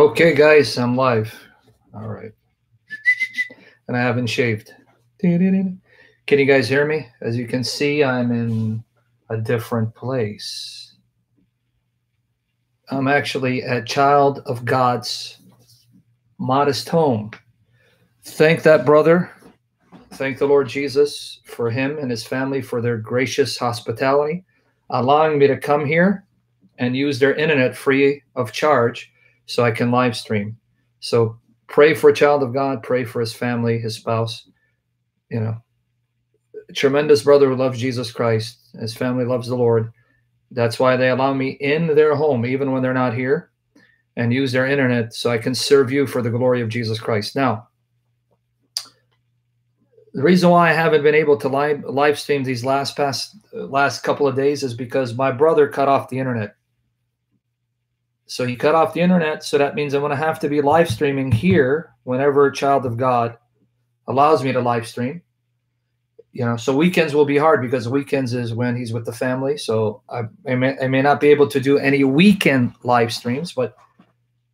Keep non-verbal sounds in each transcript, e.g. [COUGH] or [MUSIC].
Okay, guys, I'm live. All right. And I haven't shaved. Can you guys hear me? As you can see, I'm in a different place. I'm actually a child of God's modest home. Thank that brother. Thank the Lord Jesus for him and his family for their gracious hospitality, allowing me to come here and use their internet free of charge so I can live stream. So pray for a child of God, pray for his family, his spouse. You know, tremendous brother who loves Jesus Christ. His family loves the Lord. That's why they allow me in their home, even when they're not here, and use their internet so I can serve you for the glory of Jesus Christ. Now, the reason why I haven't been able to live live stream these last past last couple of days is because my brother cut off the internet. So he cut off the internet. So that means I'm going to have to be live streaming here whenever a child of God allows me to live stream. You know, so weekends will be hard because weekends is when he's with the family. So I, I, may, I may not be able to do any weekend live streams, but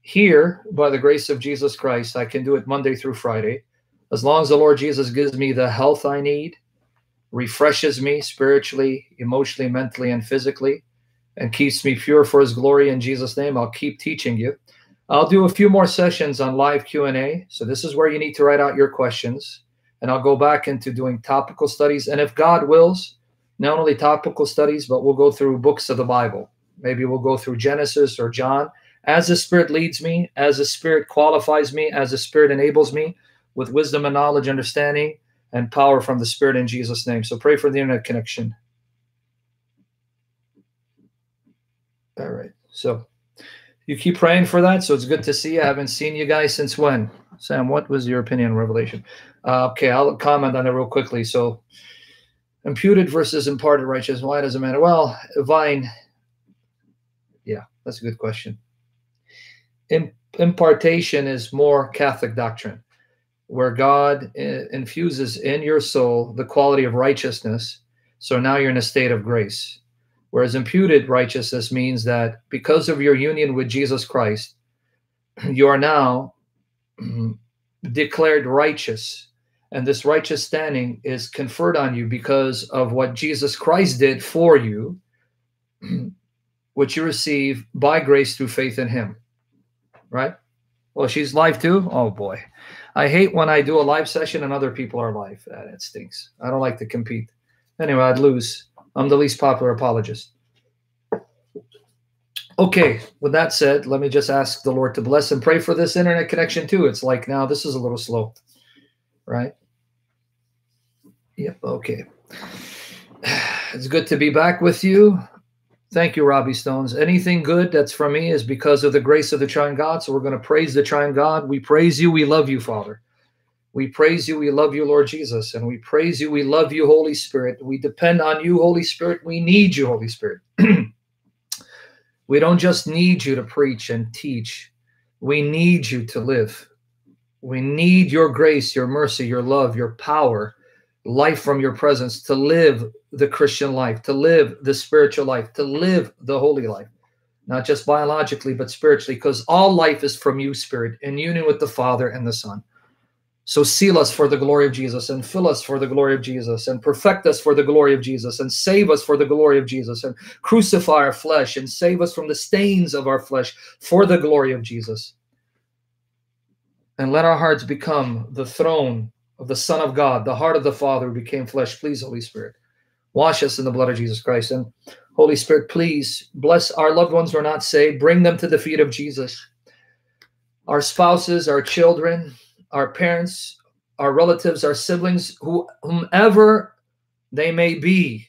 here, by the grace of Jesus Christ, I can do it Monday through Friday. As long as the Lord Jesus gives me the health I need, refreshes me spiritually, emotionally, mentally, and physically, and keeps me pure for his glory in Jesus name. I'll keep teaching you. I'll do a few more sessions on live Q&A. So this is where you need to write out your questions and I'll go back into doing topical studies and if God wills, not only topical studies, but we'll go through books of the Bible. Maybe we'll go through Genesis or John as the Spirit leads me, as the Spirit qualifies me, as the Spirit enables me with wisdom and knowledge, understanding, and power from the Spirit in Jesus' name. So pray for the internet connection. All right. So you keep praying for that. So it's good to see you. I haven't seen you guys since when? Sam, what was your opinion on Revelation? Uh, okay, I'll comment on it real quickly. So imputed versus imparted righteousness. Why does it matter? Well, Vine. Yeah, that's a good question. impartation is more Catholic doctrine, where God uh, infuses in your soul the quality of righteousness. So now you're in a state of grace. Whereas imputed righteousness means that because of your union with Jesus Christ, you are now mm, declared righteous. And this righteous standing is conferred on you because of what Jesus Christ did for you, [CLEARS THROAT] which you receive by grace through faith in Him. Right? Well, she's live too? Oh boy. I hate when I do a live session and other people are live. Ah, that stinks. I don't like to compete. Anyway, I'd lose. I'm the least popular apologist. Okay, with that said, let me just ask the Lord to bless and pray for this internet connection too. It's like now this is a little slow, right? Yep, okay. [SIGHS] It's good to be back with you. Thank you, Robbie Stones. Anything good that's from me is because of the grace of the Triune God. So we're going to praise the Triune God. We praise you. We love you, Father. We praise you. We love you, Lord Jesus. And we praise you. We love you, Holy Spirit. We depend on you, Holy Spirit. We need you, Holy Spirit. [CLEARS THROAT] we don't just need you to preach and teach, we need you to live. We need your grace, your mercy, your love, your power, life from your presence to live the Christian life, to live the spiritual life, to live the holy life, not just biologically, but spiritually, because all life is from you, Spirit, in union with the Father and the Son. So seal us for the glory of Jesus and fill us for the glory of Jesus and perfect us for the glory of Jesus and save us for the glory of Jesus and crucify our flesh and save us from the stains of our flesh for the glory of Jesus. And let our hearts become the throne of the Son of God, the heart of the Father who became flesh. Please, Holy Spirit, wash us in the blood of Jesus Christ. And Holy Spirit, please bless our loved ones who are not saved. Bring them to the feet of Jesus. Our spouses, our children, our parents, our relatives, our siblings, who, whomever they may be,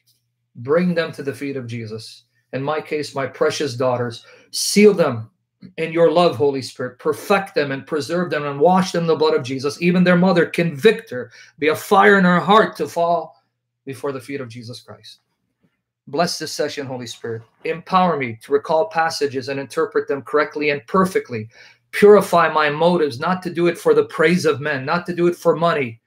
bring them to the feet of Jesus. In my case, my precious daughters, seal them in your love, Holy Spirit. Perfect them and preserve them and wash them in the blood of Jesus. Even their mother, convict her, be a fire in her heart to fall before the feet of Jesus Christ. Bless this session, Holy Spirit. Empower me to recall passages and interpret them correctly and perfectly purify my motives, not to do it for the praise of men, not to do it for money,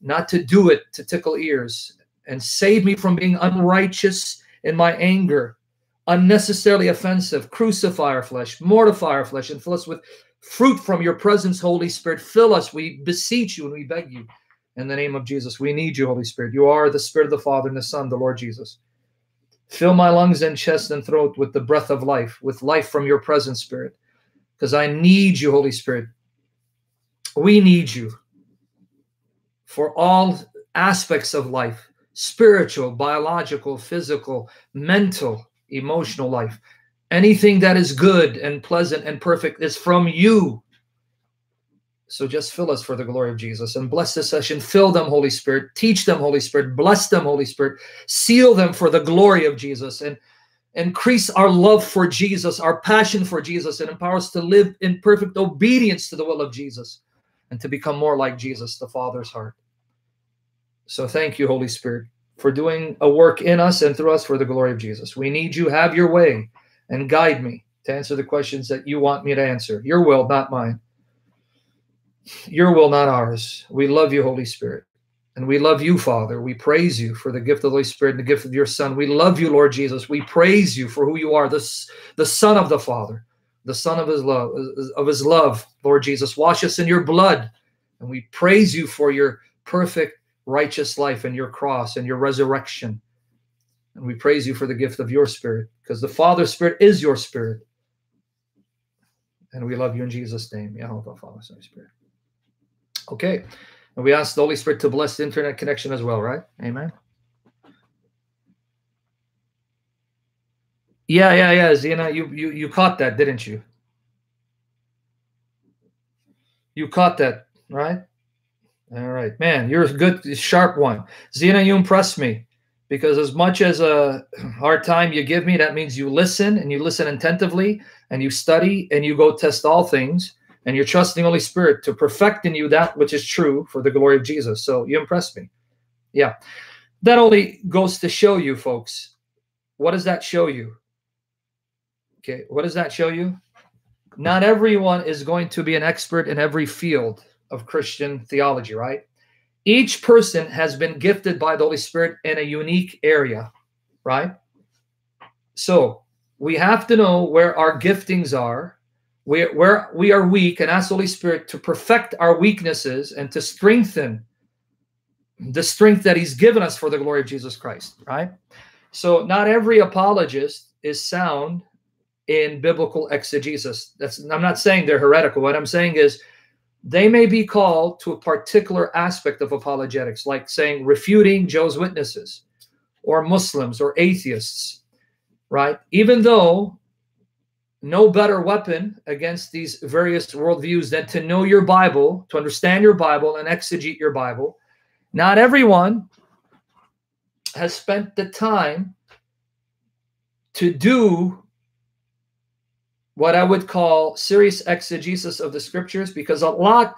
not to do it to tickle ears, and save me from being unrighteous in my anger unnecessarily offensive. Crucify our flesh, mortify our flesh, and fill us with fruit from your presence, Holy Spirit. Fill us, we beseech you and we beg you. In the name of Jesus, we need you, Holy Spirit. You are the Spirit of the Father and the Son, the Lord Jesus. Fill my lungs and chest and throat with the breath of life, with life from your presence, Spirit, because I need you, Holy Spirit. We need you for all aspects of life spiritual, biological, physical, mental, emotional life. Anything that is good and pleasant and perfect is from you. So just fill us for the glory of Jesus and bless this session. Fill them, Holy Spirit. Teach them, Holy Spirit. Bless them, Holy Spirit. Seal them for the glory of Jesus and increase our love for Jesus, our passion for Jesus, and empower us to live in perfect obedience to the will of Jesus and to become more like Jesus, the Father's heart. So thank you, Holy Spirit, for doing a work in us and through us for the glory of Jesus. We need you. Have your way and guide me to answer the questions that you want me to answer. Your will, not mine. Your will, not ours. We love you, Holy Spirit. And we love you, Father. We praise you for the gift of the Holy Spirit and the gift of your Son. We love you, Lord Jesus. We praise you for who you are, the, the Son of the Father, the Son of his love, of his love, Lord Jesus. Wash us in your blood. And we praise you for your perfect righteous life and your cross and your resurrection. And we praise you for the gift of your spirit because the Father Spirit is your spirit. And we love you in Jesus' name. Yahweh, Father, Son, Spirit. Okay. And we ask the Holy Spirit to bless the internet connection as well, right? Amen. Yeah, yeah, yeah, Zena, you you you caught that, didn't you? You caught that, right? All right, man, you're a good, sharp one. Zena, you impress me because as much as a hard time you give me, that means you listen and you listen attentively and you study and you go test all things and you're trusting Holy Spirit to perfect in you that which is true for the glory of Jesus. So you impress me. Yeah. That only goes to show you, folks. What does that show you? Okay, what does that show you? Not everyone is going to be an expert in every field of Christian theology, right? Each person has been gifted by the Holy Spirit in a unique area, right? So we have to know where our giftings are, where we are weak, and ask the Holy Spirit to perfect our weaknesses and to strengthen the strength that He's given us for the glory of Jesus Christ, right? So not every apologist is sound in biblical exegesis. That's I'm not saying they're heretical. What I'm saying is they may be called to a particular aspect of apologetics, like saying refuting Joe's witnesses or Muslims or atheists, right? Even though no better weapon against these various worldviews than to know your Bible, to understand your Bible and exegete your Bible. Not everyone has spent the time to do what I would call serious exegesis of the scriptures because a lot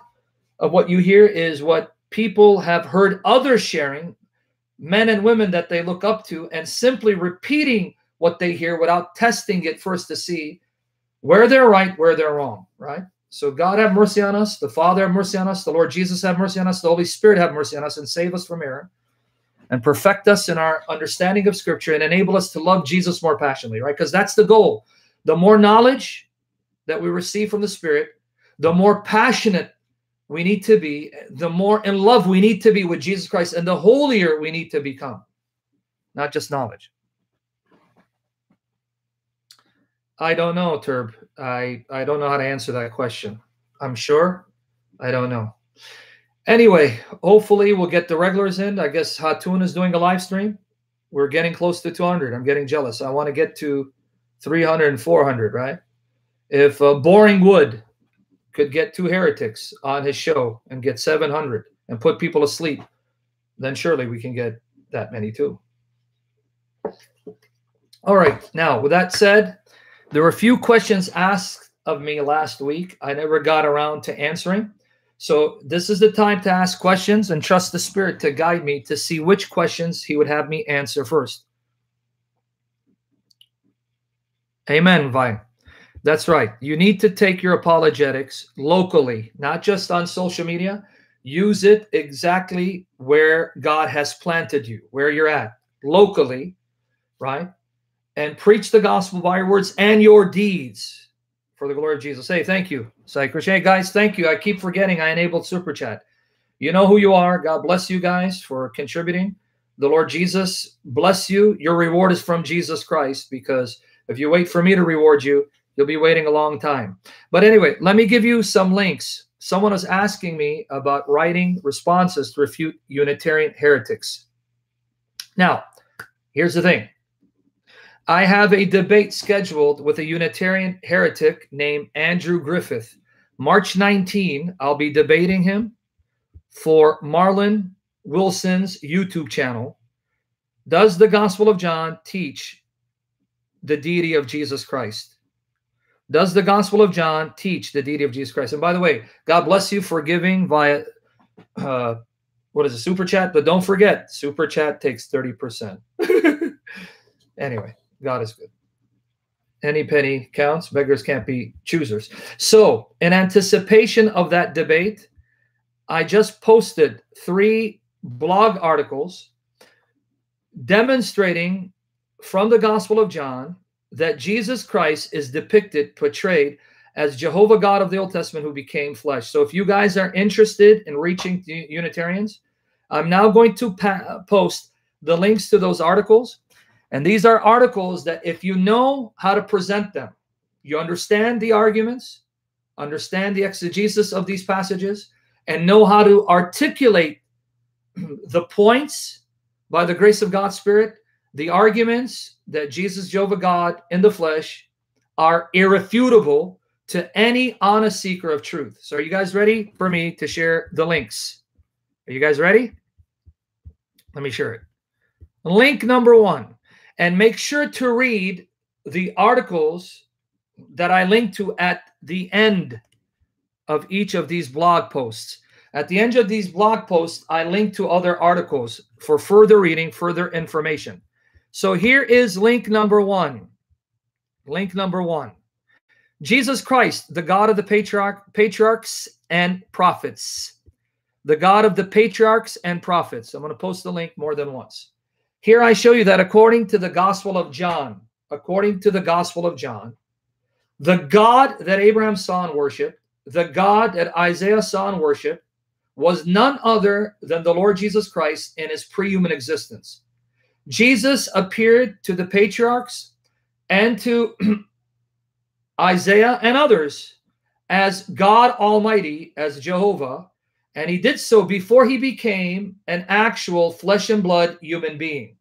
of what you hear is what people have heard others sharing, men and women that they look up to, and simply repeating what they hear without testing it first to see where they're right, where they're wrong, right? So God have mercy on us, the Father have mercy on us, the Lord Jesus have mercy on us, the Holy Spirit have mercy on us, and save us from error and perfect us in our understanding of Scripture and enable us to love Jesus more passionately, right? Because that's the goal the more knowledge that we receive from the Spirit, the more passionate we need to be, the more in love we need to be with Jesus Christ, and the holier we need to become, not just knowledge. I don't know, Turb. I, I don't know how to answer that question. I'm sure. I don't know. Anyway, hopefully we'll get the regulars in. I guess Hatun is doing a live stream. We're getting close to 200. I'm getting jealous. I want to get to 300 and 400, right? If uh, Boring Wood could get two heretics on his show and get 700 and put people asleep, then surely we can get that many too. All right. Now, with that said, there were a few questions asked of me last week. I never got around to answering. So this is the time to ask questions and trust the Spirit to guide me to see which questions He would have me answer first. Amen, Vine. That's right. You need to take your apologetics locally, not just on social media. Use it exactly where God has planted you, where you're at, locally, right? And preach the gospel by your words and your deeds for the glory of Jesus. Hey, thank you, Cypress. Hey, guys, thank you. I keep forgetting I enabled Super Chat. You know who you are. God bless you guys for contributing. The Lord Jesus bless you. Your reward is from Jesus Christ because if you wait for me to reward you, you'll be waiting a long time. But anyway, let me give you some links. Someone was asking me about writing responses to refute Unitarian heretics. Now, here's the thing I have a debate scheduled with a Unitarian heretic named Andrew Griffith. March 19, I'll be debating him for Marlon Wilson's YouTube channel. Does the Gospel of John teach the deity of Jesus Christ? Does the Gospel of John teach the deity of Jesus Christ? And by the way, God bless you for giving via uh, what is a super chat? But don't forget, super chat takes 30%. [LAUGHS] anyway. God is good. Any penny counts. Beggars can't be choosers. So, in anticipation of that debate, I just posted three blog articles demonstrating from the Gospel of John that Jesus Christ is depicted, portrayed as Jehovah God of the Old Testament who became flesh. So if you guys are interested in reaching Unitarians, I'm now going to post the links to those articles. And these are articles that if you know how to present them, you understand the arguments, understand the exegesis of these passages, and know how to articulate [CLEARS THROAT] the points by the grace of God's Spirit, the arguments that Jesus, Jehovah God in the flesh, are irrefutable to any honest seeker of truth. So, are you guys ready for me to share the links? Are you guys ready? Let me share it. Link number one and make sure to read the articles that I link to at the end of each of these blog posts. At the end of these blog posts, I link to other articles for further reading, further information. So here is link number one. Link number one. Jesus Christ, the God of the patriarch, patriarchs and prophets. The God of the patriarchs and prophets. I'm going to post the link more than once. Here I show you that according to the Gospel of John, according to the Gospel of John, the God that Abraham saw and worshiped, the God that Isaiah saw and worshiped, was none other than the Lord Jesus Christ in his pre-human existence. Jesus appeared to the patriarchs and to [CLEARS THROAT] Isaiah and others as God Almighty, as Jehovah, and he did so before he became an actual flesh and blood human being.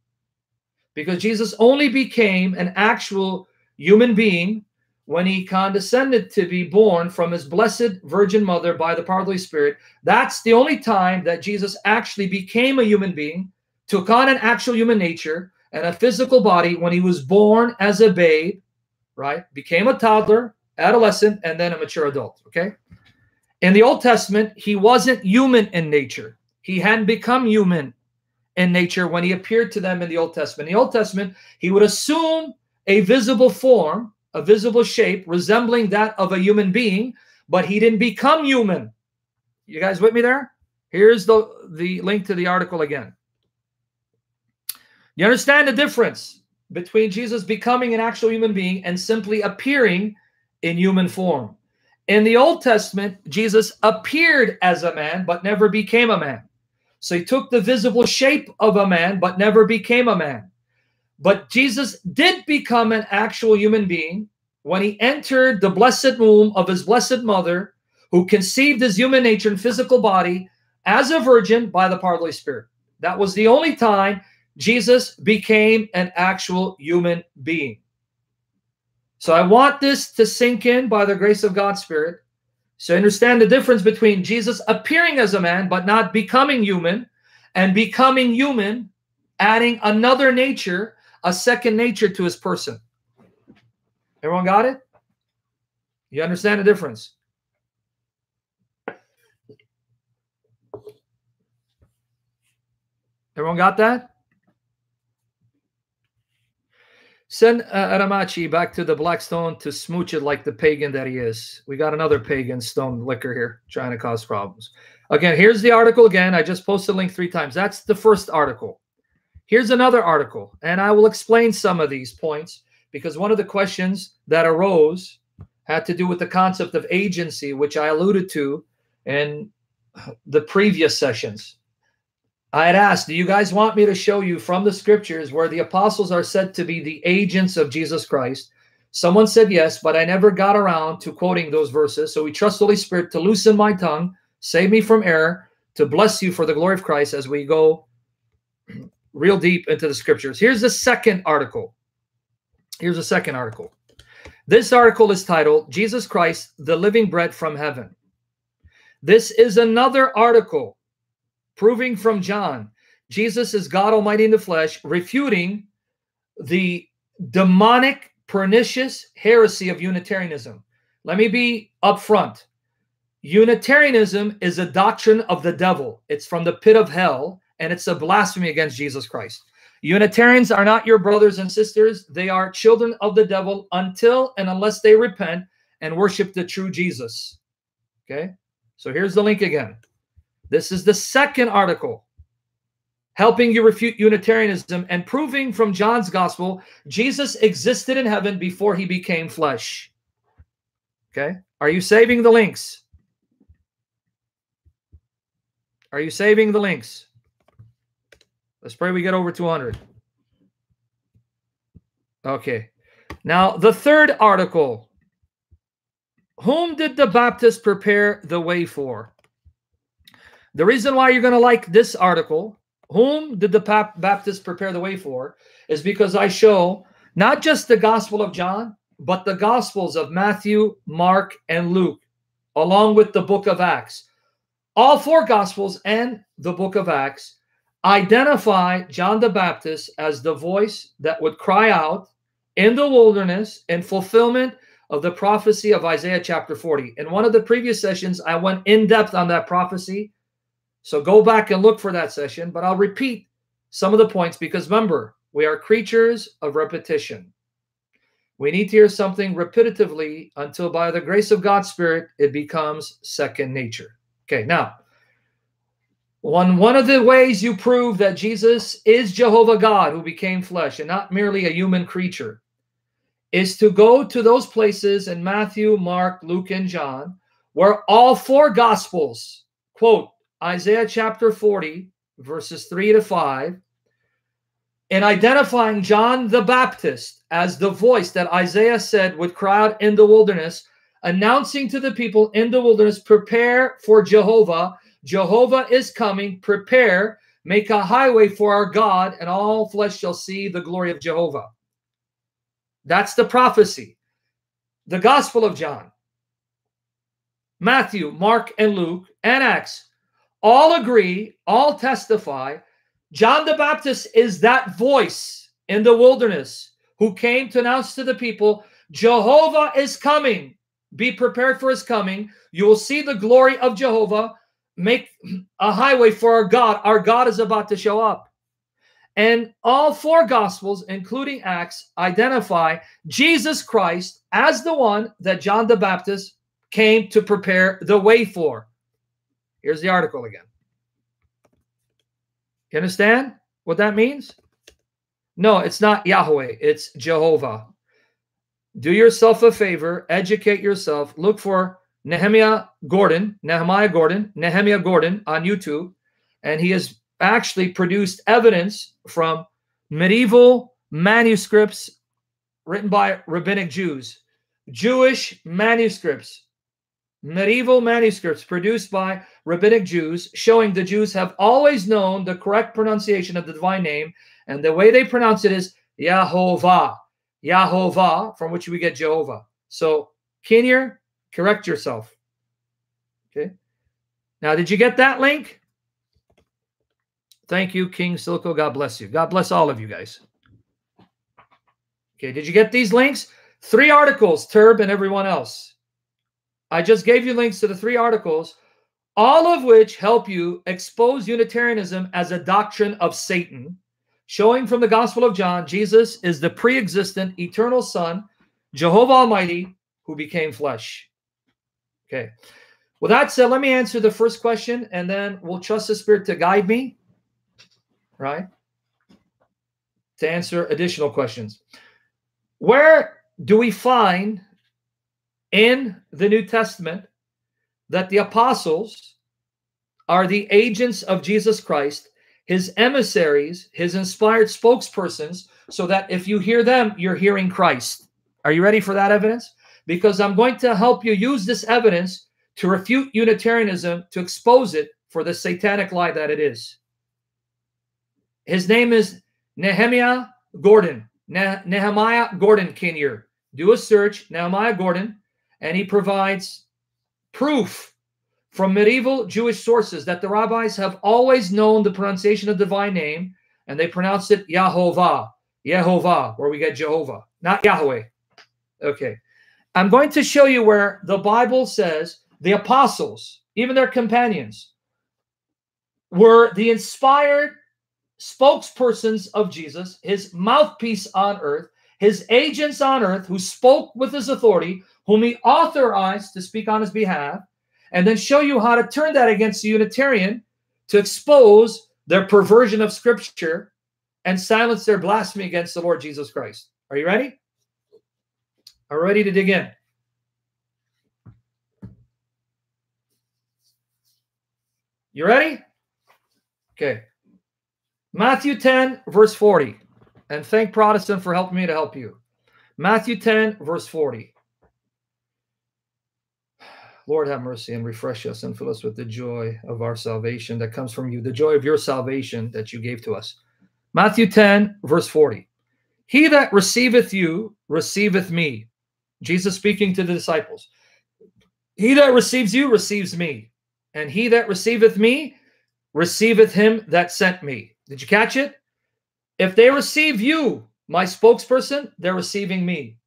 Because Jesus only became an actual human being when he condescended to be born from his blessed virgin mother by the power of the Holy Spirit. That's the only time that Jesus actually became a human being, took on an actual human nature and a physical body when he was born as a babe, right? Became a toddler, adolescent, and then a mature adult, okay? In the Old Testament, he wasn't human in nature. He hadn't become human in nature when he appeared to them in the Old Testament. In the Old Testament, he would assume a visible form, a visible shape resembling that of a human being, but he didn't become human. You guys with me there? Here's the, the link to the article again. You understand the difference between Jesus becoming an actual human being and simply appearing in human form. In the Old Testament, Jesus appeared as a man, but never became a man. So he took the visible shape of a man, but never became a man. But Jesus did become an actual human being when he entered the blessed womb of his blessed mother, who conceived his human nature and physical body as a virgin by the power of the Holy Spirit. That was the only time Jesus became an actual human being. So I want this to sink in by the grace of God's Spirit. So understand the difference between Jesus appearing as a man but not becoming human and becoming human, adding another nature, a second nature to his person. Everyone got it? You understand the difference? Everyone got that? Send uh, Aramachi back to the Blackstone to smooch it like the pagan that he is. We got another pagan stone liquor here trying to cause problems. Again, here's the article again. I just posted the link three times. That's the first article. Here's another article, and I will explain some of these points because one of the questions that arose had to do with the concept of agency, which I alluded to in the previous sessions. I had asked, Do you guys want me to show you from the scriptures where the apostles are said to be the agents of Jesus Christ? Someone said yes, but I never got around to quoting those verses. So we trust the Holy Spirit to loosen my tongue, save me from error, to bless you for the glory of Christ as we go [CLEARS THROAT] real deep into the scriptures. Here's the second article. Here's the second article. This article is titled Jesus Christ, the Living Bread from Heaven. This is another article proving from John Jesus is God Almighty in the flesh, refuting the demonic, pernicious heresy of Unitarianism. Let me be upfront. Unitarianism is a doctrine of the devil. It's from the pit of hell, and it's a blasphemy against Jesus Christ. Unitarians are not your brothers and sisters. They are children of the devil until and unless they repent and worship the true Jesus. Okay? So here's the link again. This is the second article helping you refute Unitarianism and proving from John's gospel Jesus existed in heaven before he became flesh. Okay? Are you saving the links? Are you saving the links? Let's pray we get over 200. Okay. Now, the third article. Whom did the Baptist prepare the way for? The reason why you're going to like this article, whom did the Baptist prepare the way for, is because I show not just the Gospel of John, but the Gospels of Matthew, Mark, and Luke, along with the book of Acts. All four Gospels and the book of Acts identify John the Baptist as the voice that would cry out in the wilderness in fulfillment of the prophecy of Isaiah chapter 40. In one of the previous sessions, I went in depth on that prophecy so go back and look for that session, but I'll repeat some of the points because remember, we are creatures of repetition. We need to hear something repetitively until by the grace of God's Spirit, it becomes second nature. Okay, now, one, one of the ways you prove that Jesus is Jehovah God who became flesh and not merely a human creature is to go to those places in Matthew, Mark, Luke, and John where all four gospels quote Isaiah chapter 40, verses 3 to 5, in identifying John the Baptist as the voice that Isaiah said would cry out in the wilderness, announcing to the people in the wilderness, prepare for Jehovah. Jehovah is coming, prepare, make a highway for our God, and all flesh shall see the glory of Jehovah. That's the prophecy. The Gospel of John, Matthew, Mark, and Luke, and Acts all agree, all testify. John the Baptist is that voice in the wilderness who came to announce to the people, Jehovah is coming. Be prepared for his coming. You will see the glory of Jehovah. Make a highway for our God. Our God is about to show up. And all four gospels, including Acts, identify Jesus Christ as the one that John the Baptist came to prepare the way for. Here's the article again. You understand what that means? No, it's not Yahweh, it's Jehovah. Do yourself a favor, educate yourself, look for Nehemiah Gordon, Nehemiah Gordon, Nehemiah Gordon on YouTube, and he has actually produced evidence from medieval manuscripts written by rabbinic Jews, Jewish manuscripts medieval manuscripts produced by rabbinic Jews showing the Jews have always known the correct pronunciation of the divine name, and the way they pronounce it is Yahovah, Yahovah, from which we get Jehovah. So, Kinnear, correct yourself. Okay. Now, did you get that link? Thank you, King Silco. God bless you. God bless all of you guys. Okay, did you get these links? Three articles, Turb and everyone else. I just gave you links to the three articles, all of which help you expose Unitarianism as a doctrine of Satan, showing from the Gospel of John Jesus is the pre existent eternal Son, Jehovah Almighty, who became flesh. Okay. With that said, let me answer the first question and then we'll trust the Spirit to guide me. Right? to answer additional questions. Where do we find in the New Testament that the apostles are the agents of Jesus Christ, his emissaries, his inspired spokespersons, so that if you hear them, you're hearing Christ? Are you ready for that evidence? Because I'm going to help you use this evidence to refute Unitarianism, to expose it for the satanic lie that it is. His name is Nehemiah Gordon. Ne- Nehemiah Gordon Kinnear. Do a search, Nehemiah Gordon, and he provides proof from medieval Jewish sources that the rabbis have always known the pronunciation of the divine name, and they pronounce it Yahovah, Yehovah, where we get Jehovah, not Yahweh. Okay. I'm going to show you where the Bible says the apostles, even their companions, were the inspired spokespersons of Jesus, his mouthpiece on earth, his agents on earth who spoke with his authority, whom he authorized to speak on his behalf, and then show you how to turn that against the Unitarian to expose their perversion of Scripture and silence their blasphemy against the Lord Jesus Christ. Are you ready? Are ready to dig in? You ready? Okay. Matthew 10, verse 40. And thank Protestant for helping me to help you. Matthew 10, verse 40. [SIGHS] Lord, have mercy and refresh us and fill us with the joy of our salvation that comes from you, the joy of your salvation that you gave to us. Matthew 10, verse 40. He that receiveth you receiveth me. Jesus speaking to the disciples. He that receives you receives me. And he that receiveth me receiveth him that sent me. Did you catch it? If they receive you, my spokesperson, they're receiving me.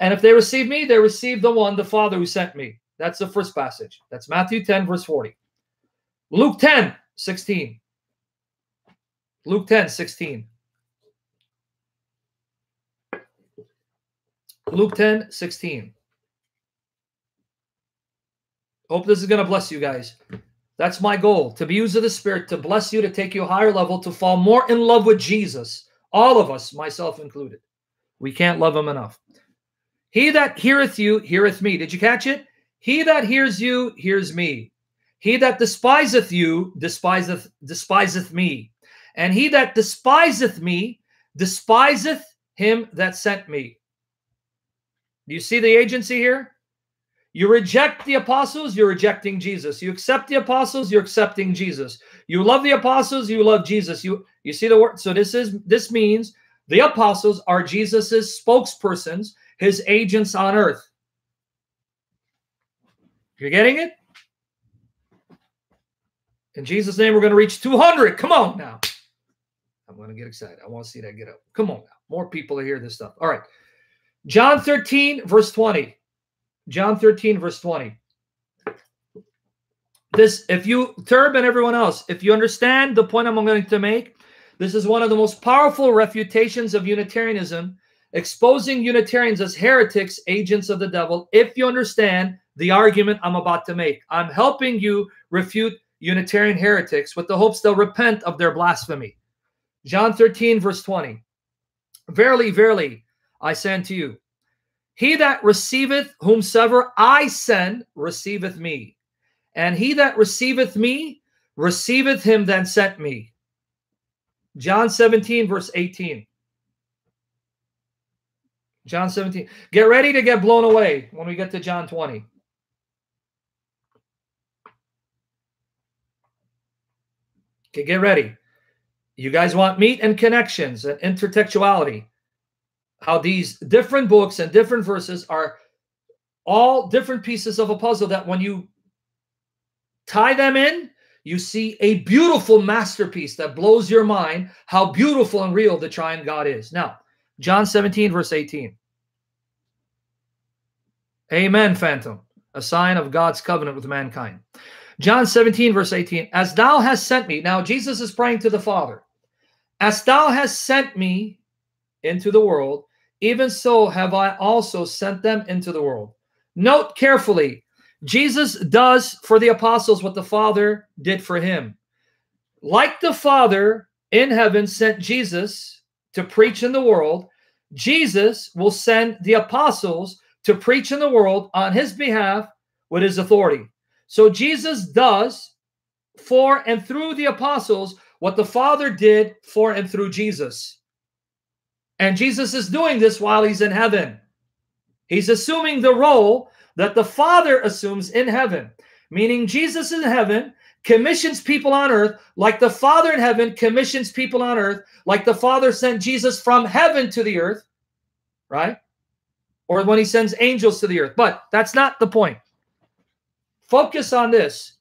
And if they receive me, they receive the one, the Father who sent me. That's the first passage. That's Matthew 10, verse 40. Luke 10, 16. Luke 10, 16. Luke 10, 16. Hope this is going to bless you guys. That's my goal to be used of the Spirit to bless you, to take you a higher level, to fall more in love with Jesus. All of us, myself included. We can't love him enough. He that heareth you heareth me. Did you catch it? He that hears you hears me. He that despiseth you despiseth despiseth me. And he that despiseth me despiseth him that sent me. Do you see the agency here? You reject the apostles, you're rejecting Jesus. You accept the apostles, you're accepting Jesus. You love the apostles, you love Jesus. You you see the word. So this is this means the apostles are Jesus's spokespersons, his agents on earth. You're getting it? In Jesus' name, we're going to reach 200. Come on now. I'm going to get excited. I want to see that get up. Come on now. More people are hearing this stuff. All right. John 13, verse 20. John 13, verse 20. This, if you, Turb and everyone else, if you understand the point I'm going to make, this is one of the most powerful refutations of Unitarianism, exposing Unitarians as heretics, agents of the devil, if you understand the argument I'm about to make. I'm helping you refute Unitarian heretics with the hopes they'll repent of their blasphemy. John 13, verse 20. Verily, verily, I say unto you, he that receiveth whomsoever I send receiveth me. And he that receiveth me receiveth him that sent me. John 17, verse 18. John 17. Get ready to get blown away when we get to John 20. Okay, get ready. You guys want meat and connections and intertextuality how these different books and different verses are all different pieces of a puzzle that when you tie them in, you see a beautiful masterpiece that blows your mind how beautiful and real the triune God is. Now, John 17, verse 18. Amen, Phantom. A sign of God's covenant with mankind. John 17, verse 18. As thou hast sent me. Now, Jesus is praying to the Father. As thou hast sent me into the world, even so have I also sent them into the world. Note carefully, Jesus does for the apostles what the Father did for him. Like the Father in heaven sent Jesus to preach in the world, Jesus will send the apostles to preach in the world on his behalf with his authority. So Jesus does for and through the apostles what the Father did for and through Jesus. And Jesus is doing this while he's in heaven. He's assuming the role that the Father assumes in heaven, meaning Jesus in heaven commissions people on earth like the Father in heaven commissions people on earth, like the Father sent Jesus from heaven to the earth, right? Or when he sends angels to the earth. But that's not the point. Focus on this.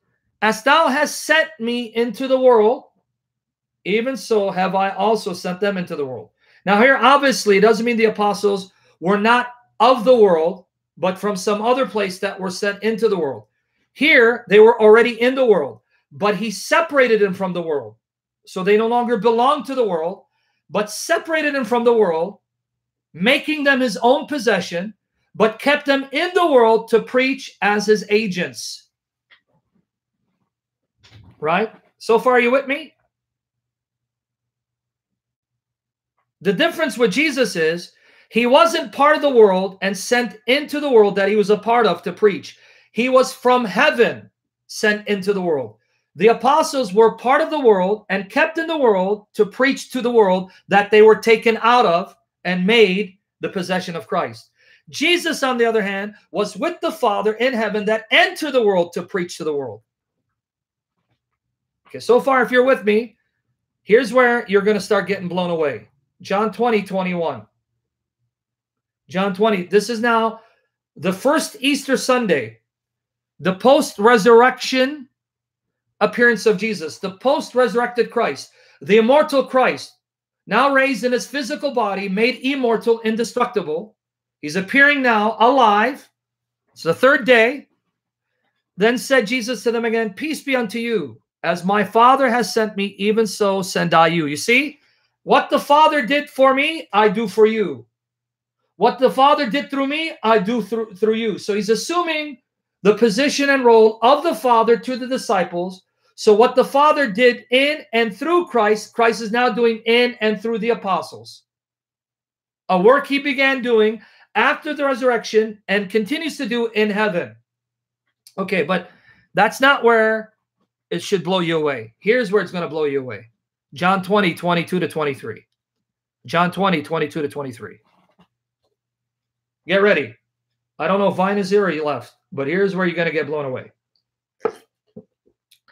As thou hast sent me into the world, even so have I also sent them into the world. Now, here, obviously, it doesn't mean the apostles were not of the world, but from some other place that were sent into the world. Here, they were already in the world, but he separated them from the world. So they no longer belong to the world, but separated them from the world, making them his own possession, but kept them in the world to preach as his agents. Right? So far, are you with me? The difference with Jesus is he wasn't part of the world and sent into the world that he was a part of to preach. He was from heaven sent into the world. The apostles were part of the world and kept in the world to preach to the world that they were taken out of and made the possession of Christ. Jesus, on the other hand, was with the Father in heaven that entered the world to preach to the world. Okay, so far, if you're with me, here's where you're going to start getting blown away. John 20, 21. John 20. This is now the first Easter Sunday, the post resurrection appearance of Jesus, the post resurrected Christ, the immortal Christ, now raised in his physical body, made immortal, indestructible. He's appearing now alive. It's the third day. Then said Jesus to them again, Peace be unto you. As my Father has sent me, even so send I you. You see, what the Father did for me, I do for you. What the Father did through me, I do through, through you. So he's assuming the position and role of the Father to the disciples. So what the Father did in and through Christ, Christ is now doing in and through the apostles. A work he began doing after the resurrection and continues to do in heaven. Okay, but that's not where it should blow you away. Here's where it's going to blow you away. John 20, 22 to 23. John 20, 22 to 23. Get ready. I don't know if Vine is here or you left, but here's where you're going to get blown away.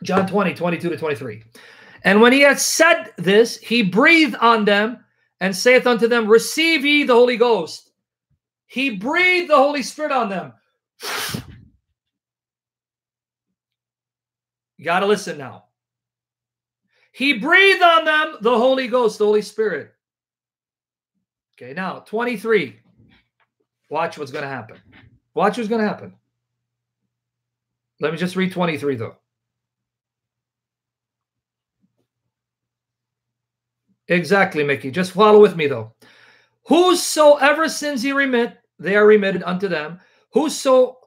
John 20, 22 to 23. And when he had said this, he breathed on them and saith unto them, Receive ye the Holy Ghost. He breathed the Holy Spirit on them. You got to listen now. He breathed on them the Holy Ghost, the Holy Spirit. Okay, now 23. Watch what's going to happen. Watch what's going to happen. Let me just read 23 though. Exactly, Mickey. Just follow with me though. Whosoever sins ye remit, they are remitted unto them. Whoso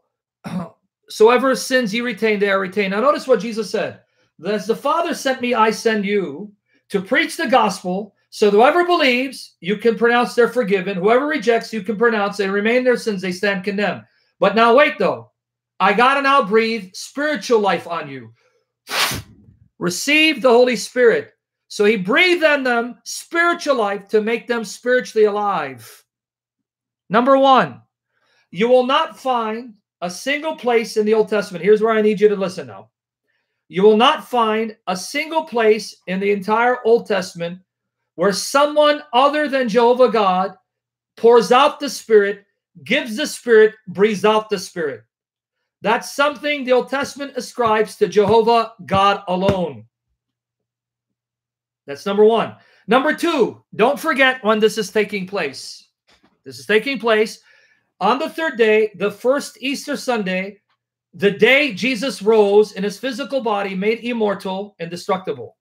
[CLEARS THROAT] soever sins ye retain, they are retained. Now notice what Jesus said. As the Father sent me, I send you to preach the gospel. So whoever believes, you can pronounce they're forgiven. Whoever rejects, you can pronounce they remain their sins, they stand condemned. But now wait though. I gotta now breathe spiritual life on you. [SIGHS] Receive the Holy Spirit. So he breathed on them spiritual life to make them spiritually alive. Number one, you will not find a single place in the Old Testament. Here's where I need you to listen now. You will not find a single place in the entire Old Testament where someone other than Jehovah God pours out the Spirit, gives the Spirit, breathes out the Spirit. That's something the Old Testament ascribes to Jehovah God alone. That's number one. Number two, don't forget when this is taking place. This is taking place on the third day, the first Easter Sunday, the day Jesus rose in his physical body, made immortal, indestructible.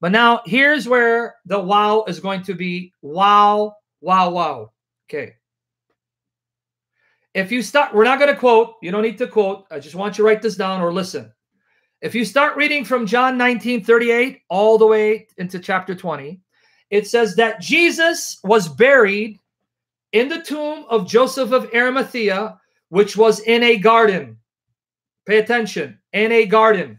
But now here's where the wow is going to be wow, wow, wow. Okay. If you start, we're not going to quote, you don't need to quote. I just want you to write this down or listen. If you start reading from John 19 38 all the way into chapter 20, it says that Jesus was buried in the tomb of Joseph of Arimathea, which was in a garden. Pay attention, in a garden.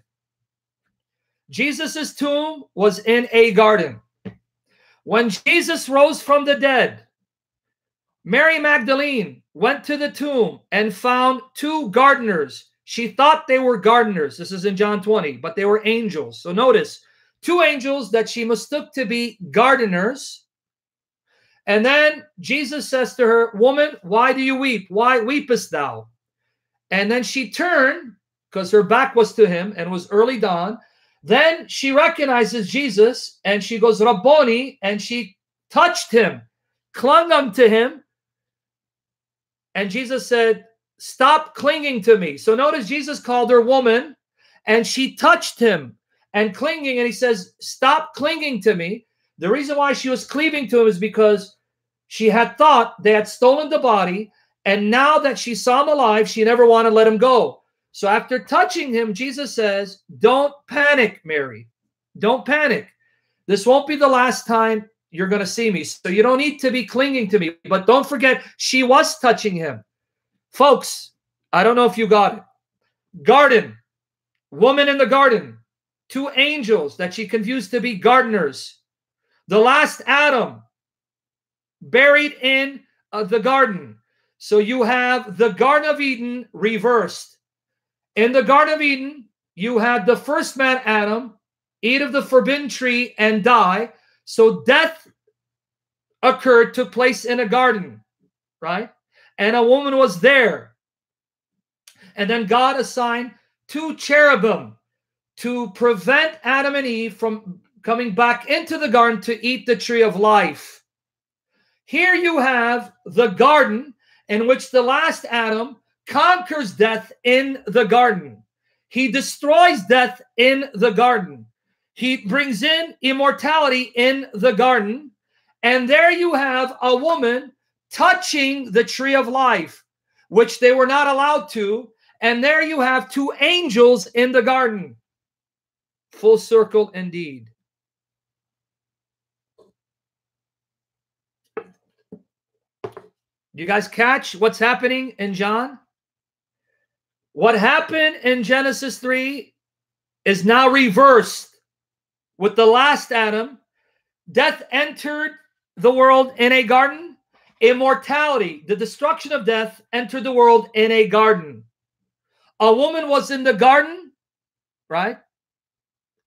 Jesus' tomb was in a garden. When Jesus rose from the dead, Mary Magdalene went to the tomb and found two gardeners. She thought they were gardeners. This is in John 20, but they were angels. So notice two angels that she mistook to be gardeners. And then Jesus says to her, Woman, why do you weep? Why weepest thou? And then she turned because her back was to him and was early dawn. Then she recognizes Jesus and she goes, Rabboni, and she touched him, clung unto him. And Jesus said, Stop clinging to me. So notice Jesus called her woman and she touched him and clinging. And he says, Stop clinging to me. The reason why she was cleaving to him is because she had thought they had stolen the body. And now that she saw him alive, she never wanted to let him go. So after touching him, Jesus says, Don't panic, Mary. Don't panic. This won't be the last time you're going to see me. So you don't need to be clinging to me. But don't forget, she was touching him. Folks, I don't know if you got it. Garden, woman in the garden, two angels that she confused to be gardeners. The last Adam buried in uh, the garden. So you have the Garden of Eden reversed. In the Garden of Eden, you had the first man, Adam, eat of the forbidden tree and die. So death occurred, took place in a garden, right? And a woman was there. And then God assigned two cherubim to prevent Adam and Eve from coming back into the garden to eat the tree of life. Here you have the garden in which the last Adam conquers death in the garden. He destroys death in the garden. He brings in immortality in the garden. And there you have a woman touching the tree of life, which they were not allowed to. And there you have two angels in the garden. Full circle indeed. You guys catch what's happening in John? What happened in Genesis 3 is now reversed with the last Adam. Death entered the world in a garden. Immortality, the destruction of death, entered the world in a garden. A woman was in the garden, right?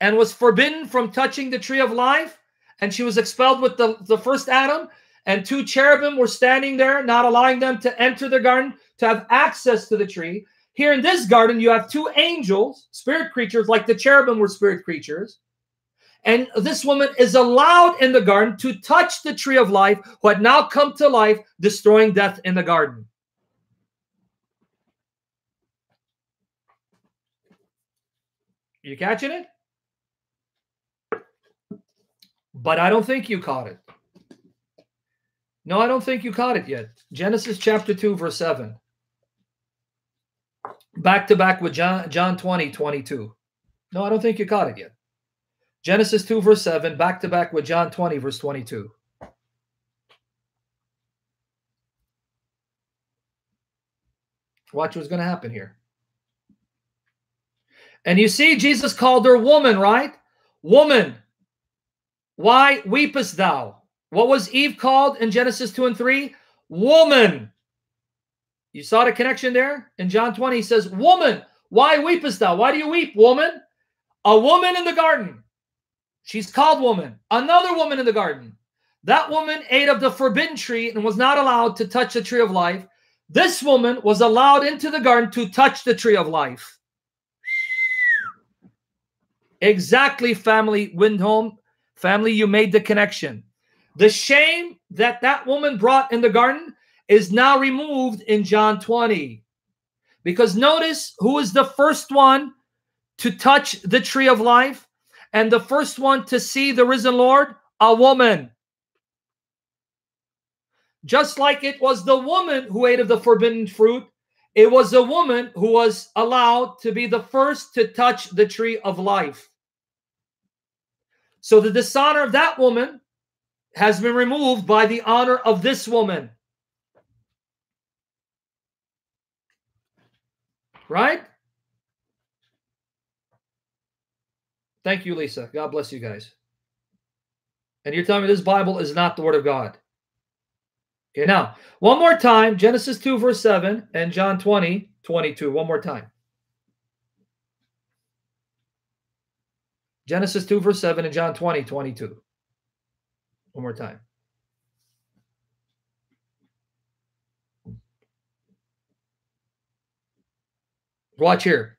And was forbidden from touching the tree of life. And she was expelled with the, the first Adam. And two cherubim were standing there, not allowing them to enter the garden to have access to the tree. Here in this garden, you have two angels, spirit creatures, like the cherubim were spirit creatures. And this woman is allowed in the garden to touch the tree of life, who had now come to life, destroying death in the garden. You catching it? But I don't think you caught it. No, I don't think you caught it yet. Genesis chapter 2, verse 7 back to back with John, John 20, 22. No, I don't think you caught it yet. Genesis 2, verse 7, back to back with John 20, verse 22. Watch what's going to happen here. And you see, Jesus called her woman, right? Woman, why weepest thou? What was Eve called in Genesis 2 and 3? Woman. You saw the connection there? In John 20, he says, Woman, why weepest thou? Why do you weep, woman? A woman in the garden. She's called woman. Another woman in the garden. That woman ate of the forbidden tree and was not allowed to touch the tree of life. This woman was allowed into the garden to touch the tree of life. Exactly, family Windholm. Family, you made the connection. The shame that that woman brought in the garden is now removed in John 20. Because notice who is the first one to touch the tree of life and the first one to see the risen Lord? A woman. Just like it was the woman who ate of the forbidden fruit, it was a woman who was allowed to be the first to touch the tree of life. So the dishonor of that woman has been removed by the honor of this woman. Right? Thank you, Lisa. God bless you guys. And you're telling me this Bible is not the Word of God. Okay, now, one more time Genesis 2, verse 7, and John 20, 22. One more time. Genesis 2, verse 7, and John 20, 22. One more time. Watch here.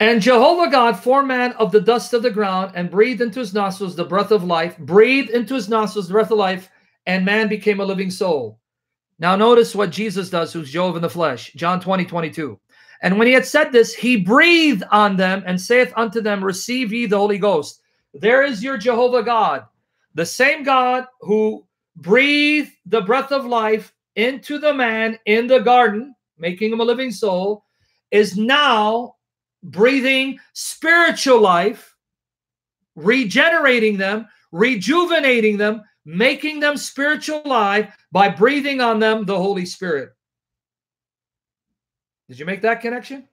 And Jehovah God formed man of the dust of the ground and breathed into his nostrils the breath of life, breathed into his nostrils the breath of life, and man became a living soul. Now notice what Jesus does, who's Jehovah in the flesh. John 20, 22. And when he had said this, he breathed on them and saith unto them, Receive ye the Holy Ghost. There is your Jehovah God, the same God who breathed the breath of life into the man in the garden, making him a living soul, is now breathing spiritual life, regenerating them, rejuvenating them, making them spiritual alive by breathing on them the Holy Spirit. Did you make that connection?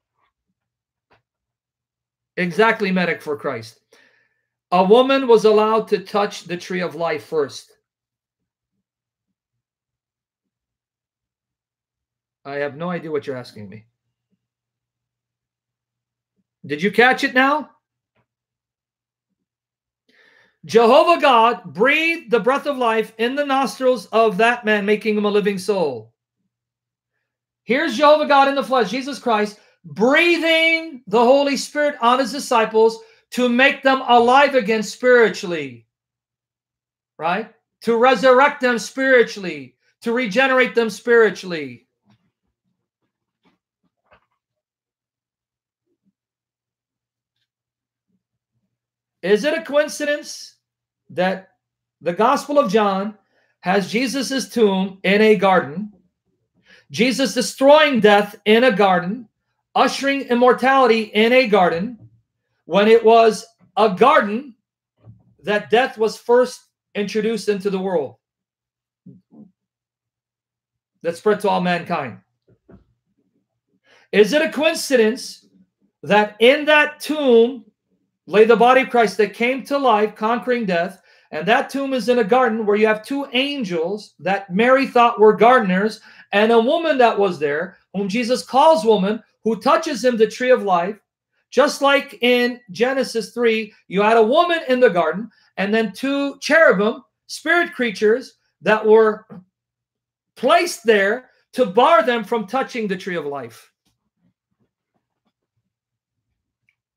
Exactly, medic for Christ. A woman was allowed to touch the tree of life first. I have no idea what you're asking me. Did you catch it now? Jehovah God breathed the breath of life in the nostrils of that man, making him a living soul. Here's Jehovah God in the flesh, Jesus Christ, breathing the Holy Spirit on his disciples to make them alive again spiritually, right? To resurrect them spiritually, to regenerate them spiritually. Is it a coincidence that the Gospel of John has Jesus's tomb in a garden, Jesus destroying death in a garden, ushering immortality in a garden, when it was a garden that death was first introduced into the world that spread to all mankind. Is it a coincidence that in that tomb lay the body of Christ that came to life, conquering death. And that tomb is in a garden where you have two angels that Mary thought were gardeners, and a woman that was there, whom Jesus calls woman, who touches him the tree of life. Just like in Genesis 3, you had a woman in the garden, and then two cherubim, spirit creatures, that were placed there to bar them from touching the tree of life.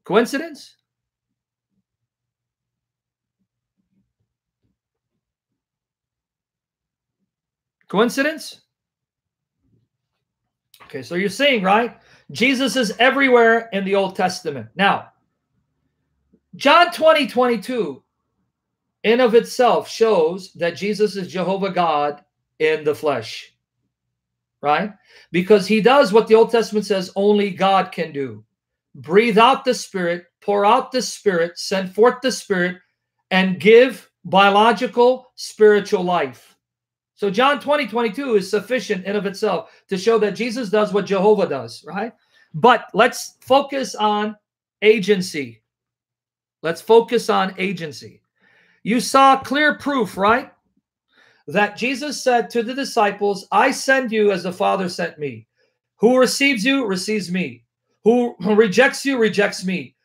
Coincidence? Coincidence? Okay, so you're seeing, right? Jesus is everywhere in the Old Testament. Now, John 20, 22 in of itself shows that Jesus is Jehovah God in the flesh, right? Because he does what the Old Testament says only God can do. Breathe out the Spirit, pour out the Spirit, send forth the Spirit, and give biological spiritual life. So John 20, 22 is sufficient in of itself to show that Jesus does what Jehovah does, right? But let's focus on agency. Let's focus on agency. You saw clear proof, right? That Jesus said to the disciples, I send you as the Father sent me. Who receives you, receives me. Who [LAUGHS] rejects you, rejects me.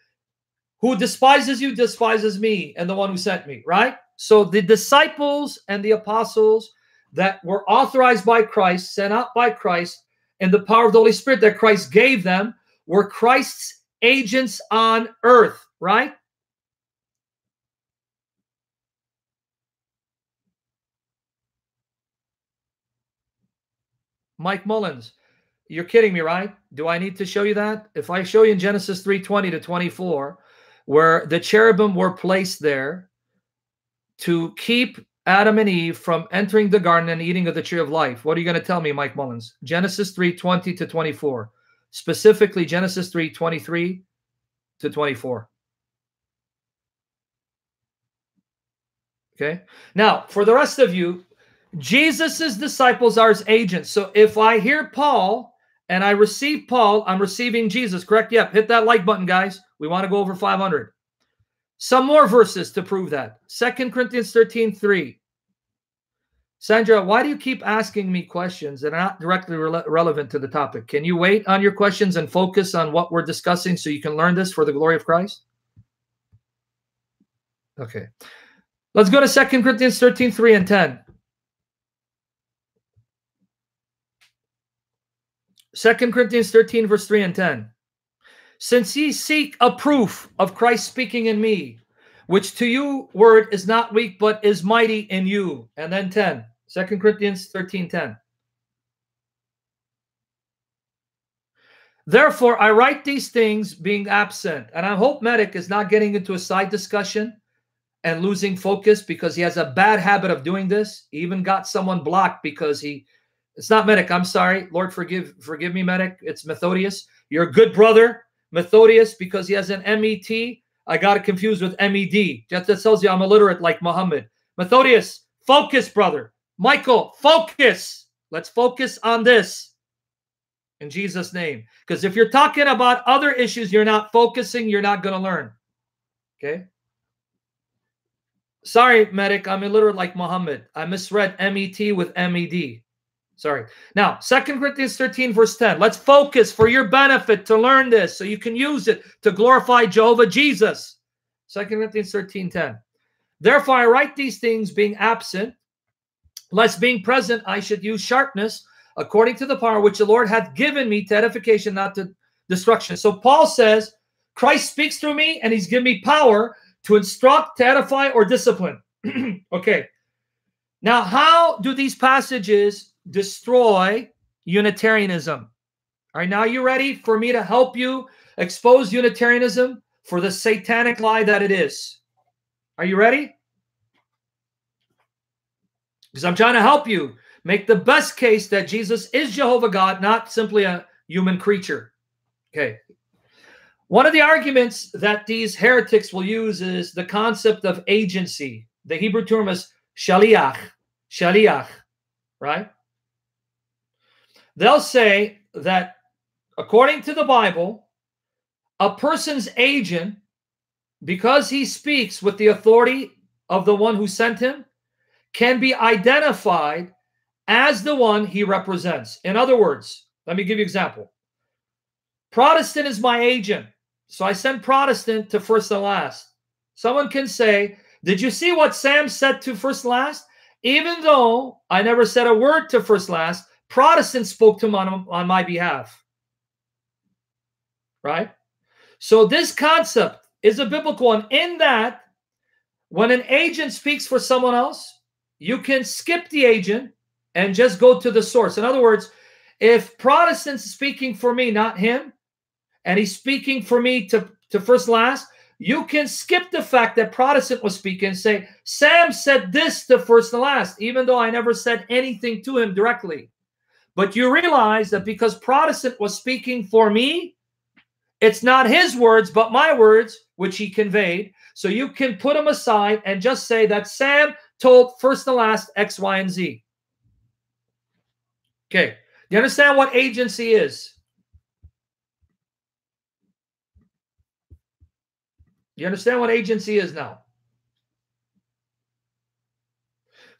Who despises you, despises me and the one who sent me, right? So the disciples and the apostles that were authorized by Christ, sent out by Christ, and the power of the Holy Spirit that Christ gave them were Christ's agents on earth, right? Mike Mullins, you're kidding me, right? Do I need to show you that? If I show you in Genesis 3:20 to 24, where the cherubim were placed there to keep Adam and Eve from entering the garden and eating of the tree of life. What are you going to tell me, Mike Mullins? Genesis 3 20 to 24. Specifically, Genesis 3 23 to 24. Okay. Now, for the rest of you, Jesus's disciples are his agents. So if I hear Paul and I receive Paul, I'm receiving Jesus, correct? Yep. Hit that like button, guys. We want to go over 500. Some more verses to prove that. Second Corinthians 13, 3. Sandra, why do you keep asking me questions that are not directly re relevant to the topic? Can you wait on your questions and focus on what we're discussing so you can learn this for the glory of Christ? Okay. Let's go to Second Corinthians 13, 3 and 10. Second Corinthians 13, verse 3 and 10. Since ye seek a proof of Christ speaking in me, which to you word is not weak, but is mighty in you. And then 10. 2 Corinthians 13, 10. Therefore, I write these things being absent. And I hope Medic is not getting into a side discussion and losing focus because he has a bad habit of doing this. He even got someone blocked because he it's not Medic. I'm sorry. Lord, forgive forgive me, Medic. It's Methodius. You're a good brother, Methodius, because he has an MET. I got it confused with MED. That, that tells you I'm illiterate like Muhammad. Methodius, focus, brother. Michael, focus. Let's focus on this in Jesus' name. Because if you're talking about other issues, you're not focusing, you're not going to learn. Okay? Sorry, medic. I'm illiterate like Muhammad. I misread MET with MED. Sorry. Now, Second Corinthians 13, verse 10. Let's focus for your benefit to learn this so you can use it to glorify Jehovah Jesus. Second Corinthians 13, 10. Therefore, I write these things being absent, lest being present I should use sharpness according to the power which the Lord hath given me to edification, not to destruction. So Paul says, Christ speaks through me and he's given me power to instruct, to edify, or discipline. [CLEARS THROAT] okay. Now, how do these passages destroy Unitarianism? All right, now you ready for me to help you expose Unitarianism for the satanic lie that it is? Are you ready? Because I'm trying to help you make the best case that Jesus is Jehovah God, not simply a human creature. Okay, one of the arguments that these heretics will use is the concept of agency. The Hebrew term is shaliach, shaliach, right? They'll say that according to the Bible, a person's agent, because he speaks with the authority of the one who sent him, can be identified as the one he represents. In other words, let me give you an example. Protestant is my agent. So I send Protestant to first and last. Someone can say, Did you see what Sam said to first and last? Even though I never said a word to first and last, Protestant spoke to him on, on my behalf. Right? So this concept is a biblical one in that when an agent speaks for someone else, you can skip the agent and just go to the source. In other words, if Protestant's speaking for me, not him, and he's speaking for me to, to first last, you can skip the fact that Protestant was speaking and say, Sam said this to first and last, even though I never said anything to him directly. But you realize that because Protestant was speaking for me, it's not his words, but my words, which he conveyed. So you can put them aside and just say that Sam told first and last X, Y, and Z. Okay. Do you understand what agency is? You understand what agency is now?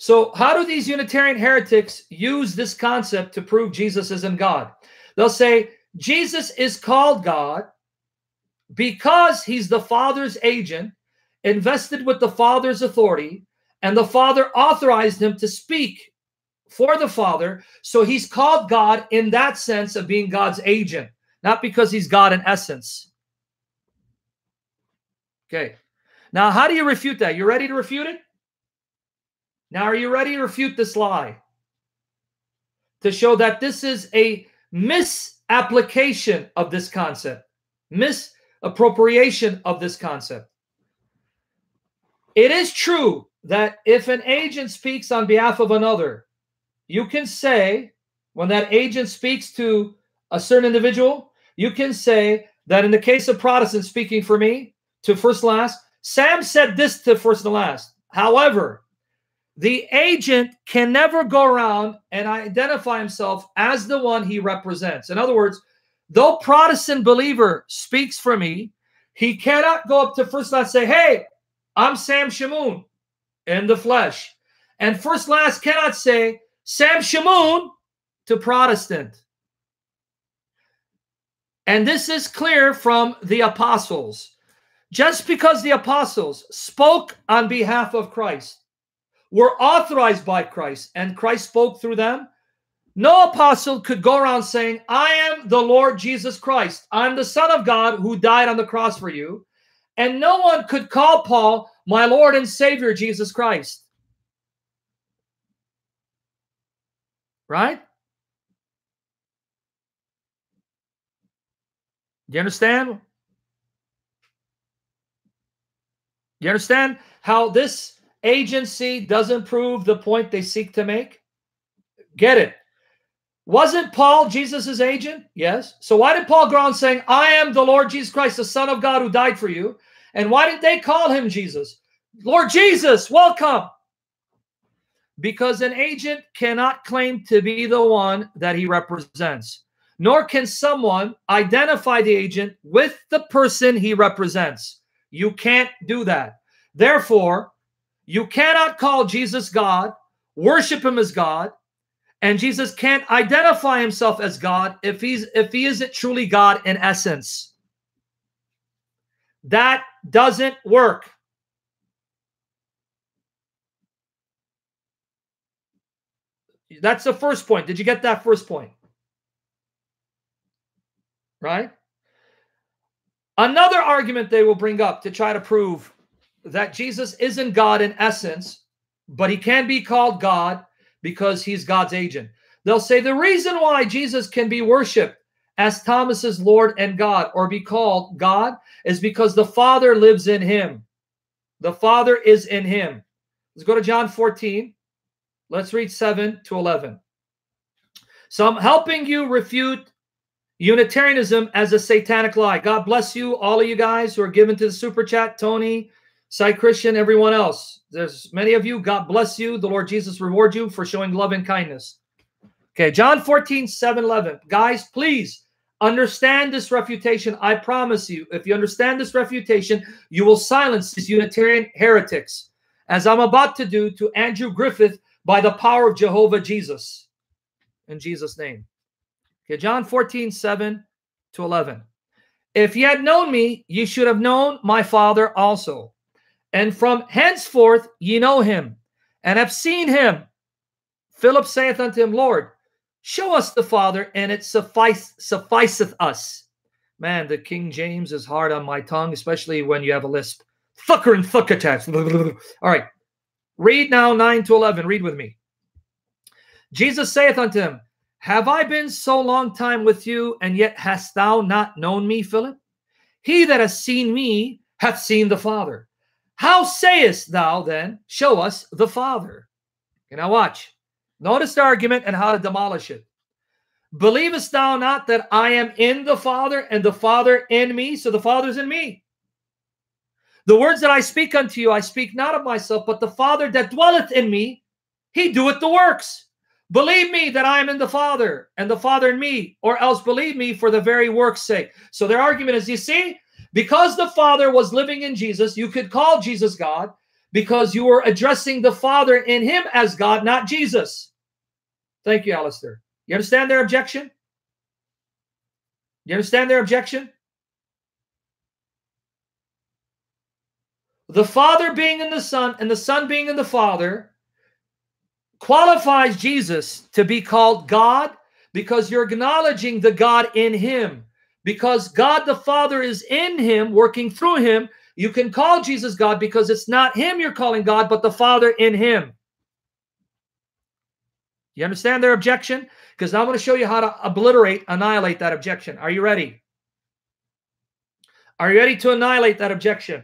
So, how do these Unitarian heretics use this concept to prove Jesus isn't God? They'll say Jesus is called God because he's the Father's agent, invested with the Father's authority, and the Father authorized him to speak for the Father. So, he's called God in that sense of being God's agent, not because he's God in essence. Okay. Now, how do you refute that? You ready to refute it? Now, are you ready to refute this lie? To show that this is a misapplication of this concept, misappropriation of this concept. It is true that if an agent speaks on behalf of another, you can say, when that agent speaks to a certain individual, you can say that in the case of Protestants speaking for me, to first last. Sam said this to first and last. However, the agent can never go around and identify himself as the one he represents. In other words, though Protestant believer speaks for me, he cannot go up to first class say, Hey, I'm Sam Shamoun in the flesh. And first Last cannot say, Sam Shamoun to Protestant. And this is clear from the apostles. Just because the apostles spoke on behalf of Christ, were authorized by Christ, and Christ spoke through them, no apostle could go around saying, I am the Lord Jesus Christ. I'm the Son of God who died on the cross for you. And no one could call Paul my Lord and Savior, Jesus Christ. Right? Do you understand? You understand how this agency doesn't prove the point they seek to make? Get it. Wasn't Paul Jesus' agent? Yes. So why did Paul go on saying, I am the Lord Jesus Christ, the Son of God who died for you? And why did they call him Jesus? Lord Jesus, welcome. Because an agent cannot claim to be the one that he represents, nor can someone identify the agent with the person he represents. You can't do that. Therefore, you cannot call Jesus God, worship him as God, and Jesus can't identify himself as God if he's if he isn't truly God in essence. That doesn't work. That's the first point. Did you get that first point? Right? Another argument they will bring up to try to prove that Jesus isn't God in essence, but he can be called God because he's God's agent. They'll say the reason why Jesus can be worshiped as Thomas's Lord and God or be called God is because the Father lives in him. The Father is in him. Let's go to John 14. Let's read 7 to 11. So I'm helping you refute Unitarianism as a satanic lie. God bless you, all of you guys who are given to the super chat. Tony, Cy Christian, everyone else. There's many of you. God bless you. The Lord Jesus reward you for showing love and kindness. Okay, John 14, 7, 11. Guys, please understand this refutation. I promise you, if you understand this refutation, you will silence these Unitarian heretics, as I'm about to do to Andrew Griffith by the power of Jehovah Jesus. In Jesus' name. Okay, John 14, 7 to 11. If ye had known me, ye should have known my Father also. And from henceforth ye know him, and have seen him. Philip saith unto him, Lord, show us the Father, and it suffice sufficeth us. Man, the King James is hard on my tongue, especially when you have a lisp. Fucker and attached. [LAUGHS] All right. Read now 9 to 11. Read with me. Jesus saith unto him, Have I been so long time with you, and yet hast thou not known me, Philip? He that has seen me hath seen the Father. How sayest thou then, show us the Father? Okay, now watch. Notice the argument and how to demolish it. Believest thou not that I am in the Father and the Father in me? So the Father's in me. The words that I speak unto you, I speak not of myself, but the Father that dwelleth in me, he doeth the works. Believe me that I am in the Father and the Father in me, or else believe me for the very work's sake. So their argument is, you see, because the Father was living in Jesus, you could call Jesus God because you were addressing the Father in him as God, not Jesus. Thank you, Alistair. You understand their objection? You understand their objection? The Father being in the Son and the Son being in the Father qualifies Jesus to be called God because you're acknowledging the God in him because God the Father is in him, working through him. You can call Jesus God because it's not him you're calling God, but the Father in him. You understand their objection? Because I'm going to show you how to obliterate, annihilate that objection. Are you ready? Are you ready to annihilate that objection?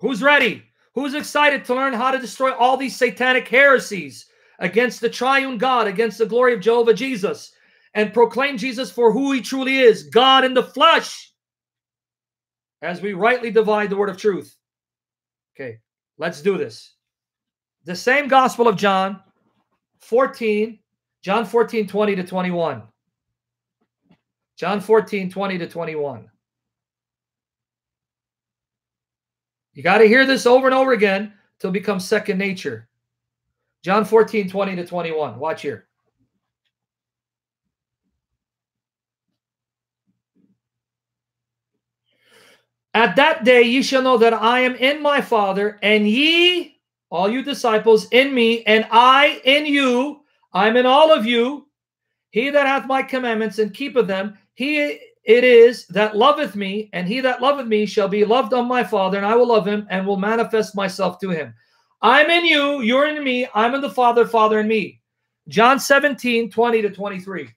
Who's ready? Who's excited to learn how to destroy all these satanic heresies against the triune God, against the glory of Jehovah Jesus? And proclaim Jesus for who he truly is God in the flesh as we rightly divide the word of truth. Okay, let's do this. The same Gospel of John 14, John 14, 20 to 21. John 14, 20 to 21. You got to hear this over and over again till it becomes second nature. John 14, 20 to 21. Watch here. At that day ye shall know that I am in my Father, and ye, all you disciples, in me, and I in you. I'm in all of you. He that hath my commandments and keepeth them, he it is that loveth me, and he that loveth me shall be loved of my Father, and I will love him and will manifest myself to him. I'm in you, you're in me, I'm in the Father, Father in me. John 17, 20 to 23.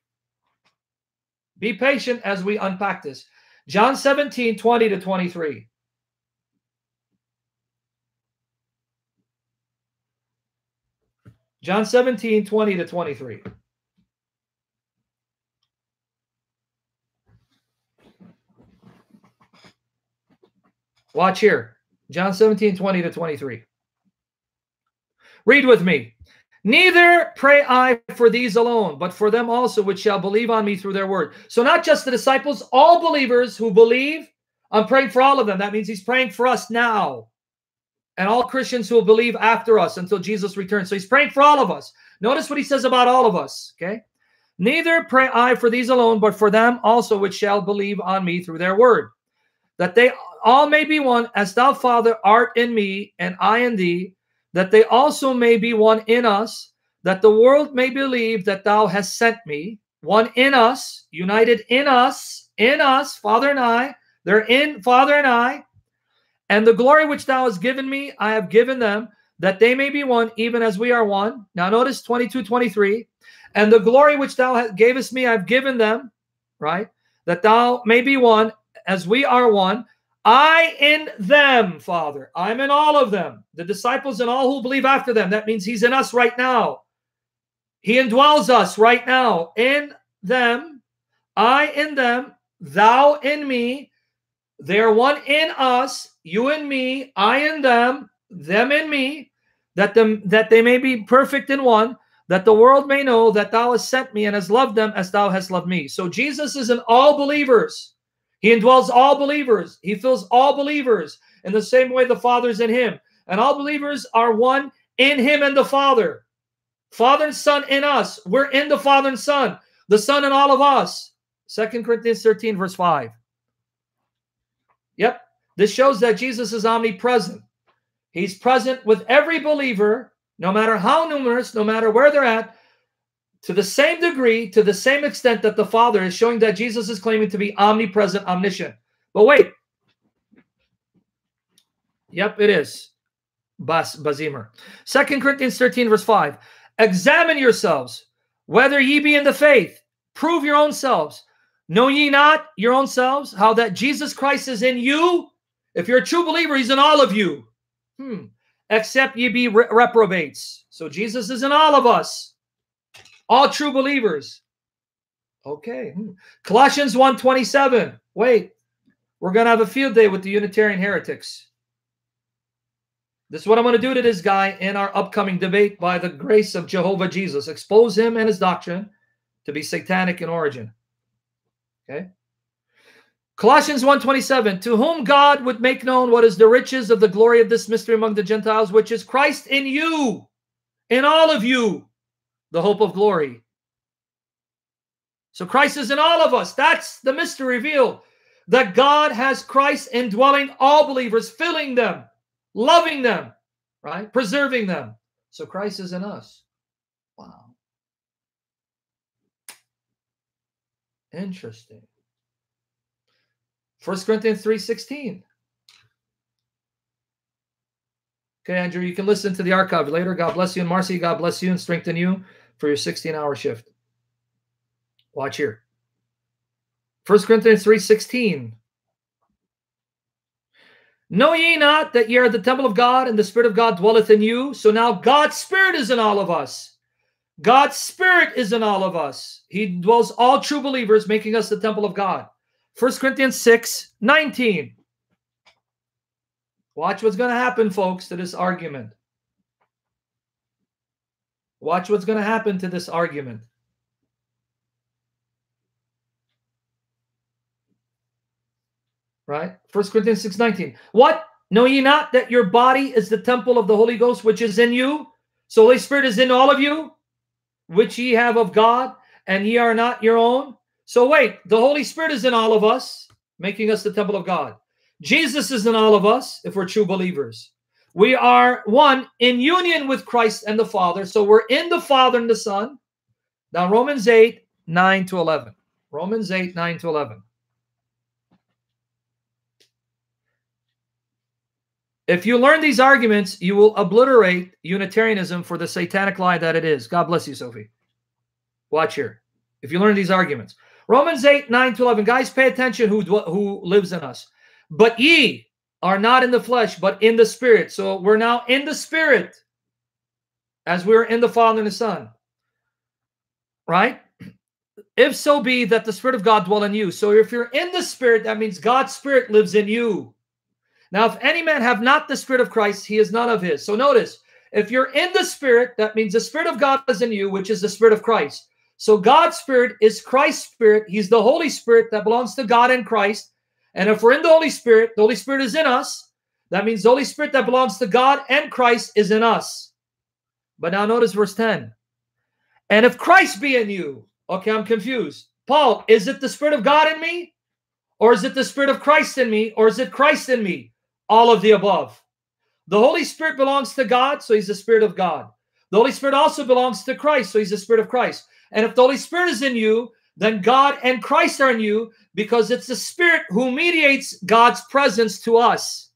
Be patient as we unpack this. John 17, 20 to 23. John 17, 20 to 23. Watch here. John 17, 20 to 23. Read with me. Neither pray I for these alone, but for them also which shall believe on me through their word. So, not just the disciples, all believers who believe. I'm praying for all of them. That means he's praying for us now. And all Christians who will believe after us until Jesus returns. So, he's praying for all of us. Notice what he says about all of us. Okay. Neither pray I for these alone, but for them also which shall believe on me through their word, that they all may be one, as thou, Father, art in me, and I in thee that they also may be one in us, that the world may believe that thou hast sent me, one in us, united in us, in us, Father and I. They're in Father and I. And the glory which thou hast given me, I have given them, that they may be one, even as we are one. Now notice 22, 23. And the glory which thou gavest me, I've given them, right? That thou may be one, as we are one, I in them, Father. I'm in all of them. The disciples and all who believe after them. That means He's in us right now. He indwells us right now. In them, I in them, thou in me. They're one in us, you in me, I in them, them in me, that them that they may be perfect in one, that the world may know that thou hast sent me and has loved them as thou hast loved me. So Jesus is in all believers. He indwells all believers. He fills all believers in the same way the Father's in him. And all believers are one in him and the Father. Father and Son in us. We're in the Father and Son. The Son in all of us. Second Corinthians 13, verse 5. Yep. This shows that Jesus is omnipresent. He's present with every believer, no matter how numerous, no matter where they're at, to the same degree, to the same extent that the Father is showing that Jesus is claiming to be omnipresent, omniscient. But wait. Yep, it is. Bas Bazimer. Second Corinthians 13, verse 5. Examine yourselves, whether ye be in the faith. Prove your own selves. Know ye not your own selves how that Jesus Christ is in you? If you're a true believer, he's in all of you. Hmm. Except ye be re reprobates. So Jesus is in all of us all true believers. Okay. Hmm. Colossians 1:27. Wait. We're going to have a field day with the Unitarian heretics. This is what I'm going to do to this guy in our upcoming debate by the grace of Jehovah Jesus. Expose him and his doctrine to be satanic in origin. Okay? Colossians 1:27 To whom God would make known what is the riches of the glory of this mystery among the Gentiles which is Christ in you in all of you the hope of glory. So Christ is in all of us. That's the mystery revealed. That God has Christ indwelling all believers, filling them, loving them, right? Preserving them. So Christ is in us. Wow. Interesting. First Corinthians 3:16. Okay, Andrew, you can listen to the archive later. God bless you. And Marcy, God bless you and strengthen you for your 16 hour shift. Watch here. 1 Corinthians 3 16. Know ye not that ye are the temple of God and the Spirit of God dwelleth in you? So now God's Spirit is in all of us. God's Spirit is in all of us. He dwells all true believers, making us the temple of God. 1 Corinthians 6 19. Watch what's going to happen, folks, to this argument. Watch what's going to happen to this argument. Right? First Corinthians 6 19. What? Know ye not that your body is the temple of the Holy Ghost which is in you? So the Holy Spirit is in all of you, which ye have of God, and ye are not your own. So wait, the Holy Spirit is in all of us, making us the temple of God. Jesus is in all of us if we're true believers. We are one in union with Christ and the Father. So we're in the Father and the Son. Now, Romans 8, 9 to 11. Romans 8, 9 to 11. If you learn these arguments, you will obliterate Unitarianism for the satanic lie that it is. God bless you, Sophie. Watch here. If you learn these arguments, Romans 8, 9 to 11. Guys, pay attention who, who lives in us. But ye are not in the flesh, but in the spirit. So we're now in the spirit as we're in the Father and the Son. Right? If so be that the Spirit of God dwell in you. So if you're in the Spirit, that means God's Spirit lives in you. Now, if any man have not the Spirit of Christ, he is none of his. So notice, if you're in the Spirit, that means the Spirit of God is in you, which is the Spirit of Christ. So God's Spirit is Christ's Spirit. He's the Holy Spirit that belongs to God and Christ. And if we're in the Holy Spirit, the Holy Spirit is in us. That means the Holy Spirit that belongs to God and Christ is in us. But now notice verse 10. And if Christ be in you, okay, I'm confused. Paul, is it the Spirit of God in me? Or is it the Spirit of Christ in me? Or is it Christ in me? All of the above. The Holy Spirit belongs to God, so he's the Spirit of God. The Holy Spirit also belongs to Christ, so he's the Spirit of Christ. And if the Holy Spirit is in you, then God and Christ are in you because it's the Spirit who mediates God's presence to us.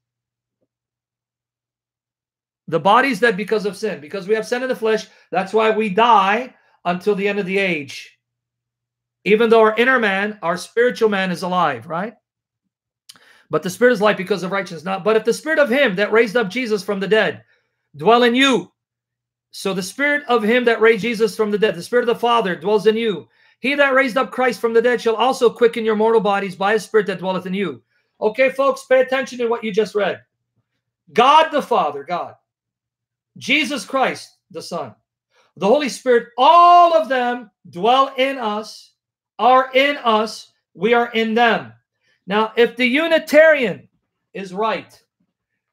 The bodies dead because of sin, because we have sin in the flesh, that's why we die until the end of the age. Even though our inner man, our spiritual man is alive, right? But the spirit is life because of righteousness. Not, but if the spirit of him that raised up Jesus from the dead dwell in you, so the spirit of him that raised Jesus from the dead, the spirit of the Father dwells in you. He that raised up Christ from the dead shall also quicken your mortal bodies by his spirit that dwelleth in you. Okay, folks, pay attention to what you just read. God the Father, God, Jesus Christ, the Son, the Holy Spirit, all of them dwell in us, are in us, we are in them. Now, if the Unitarian is right,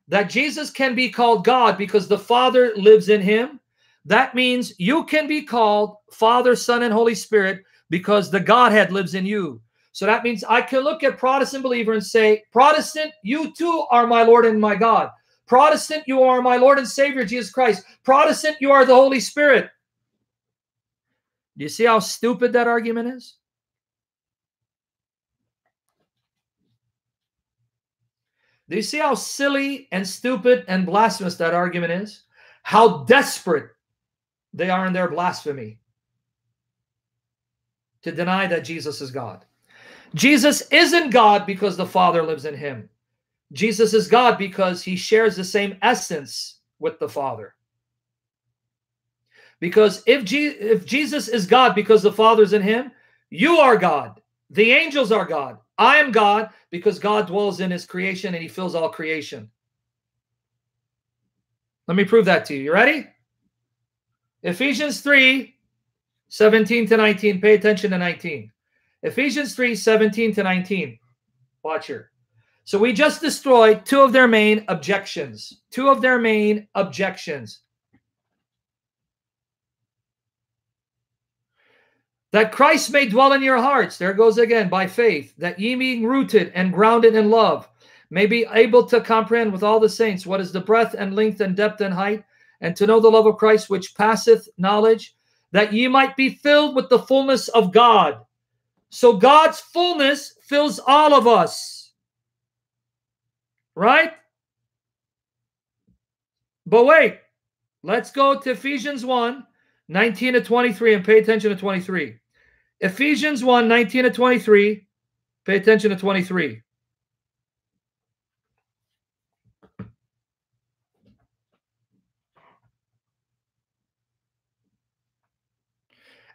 that Jesus can be called God because the Father lives in him, that means you can be called Father, Son, and Holy Spirit because the Godhead lives in you. So that means I can look at Protestant believer and say, Protestant, you too are my Lord and my God. Protestant, you are my Lord and Savior, Jesus Christ. Protestant, you are the Holy Spirit. Do you see how stupid that argument is? Do you see how silly and stupid and blasphemous that argument is? How desperate they are in their blasphemy to deny that Jesus is God. Jesus isn't God because the Father lives in him. Jesus is God because he shares the same essence with the Father. Because if, Je if Jesus is God because the Father's in him, you are God. The angels are God. I am God because God dwells in his creation and he fills all creation. Let me prove that to you. You ready? Ephesians 3 17 to 19. Pay attention to 19. Ephesians 3 17 to 19. Watch here. So we just destroyed two of their main objections. Two of their main objections. That Christ may dwell in your hearts. There goes again, by faith, that ye being rooted and grounded in love may be able to comprehend with all the saints what is the breadth and length and depth and height, and to know the love of Christ which passeth knowledge, that ye might be filled with the fullness of God. So God's fullness fills all of us. Right? But wait, let's go to Ephesians 1 19 to 23 and pay attention to 23. Ephesians 1 19 to 23. Pay attention to 23.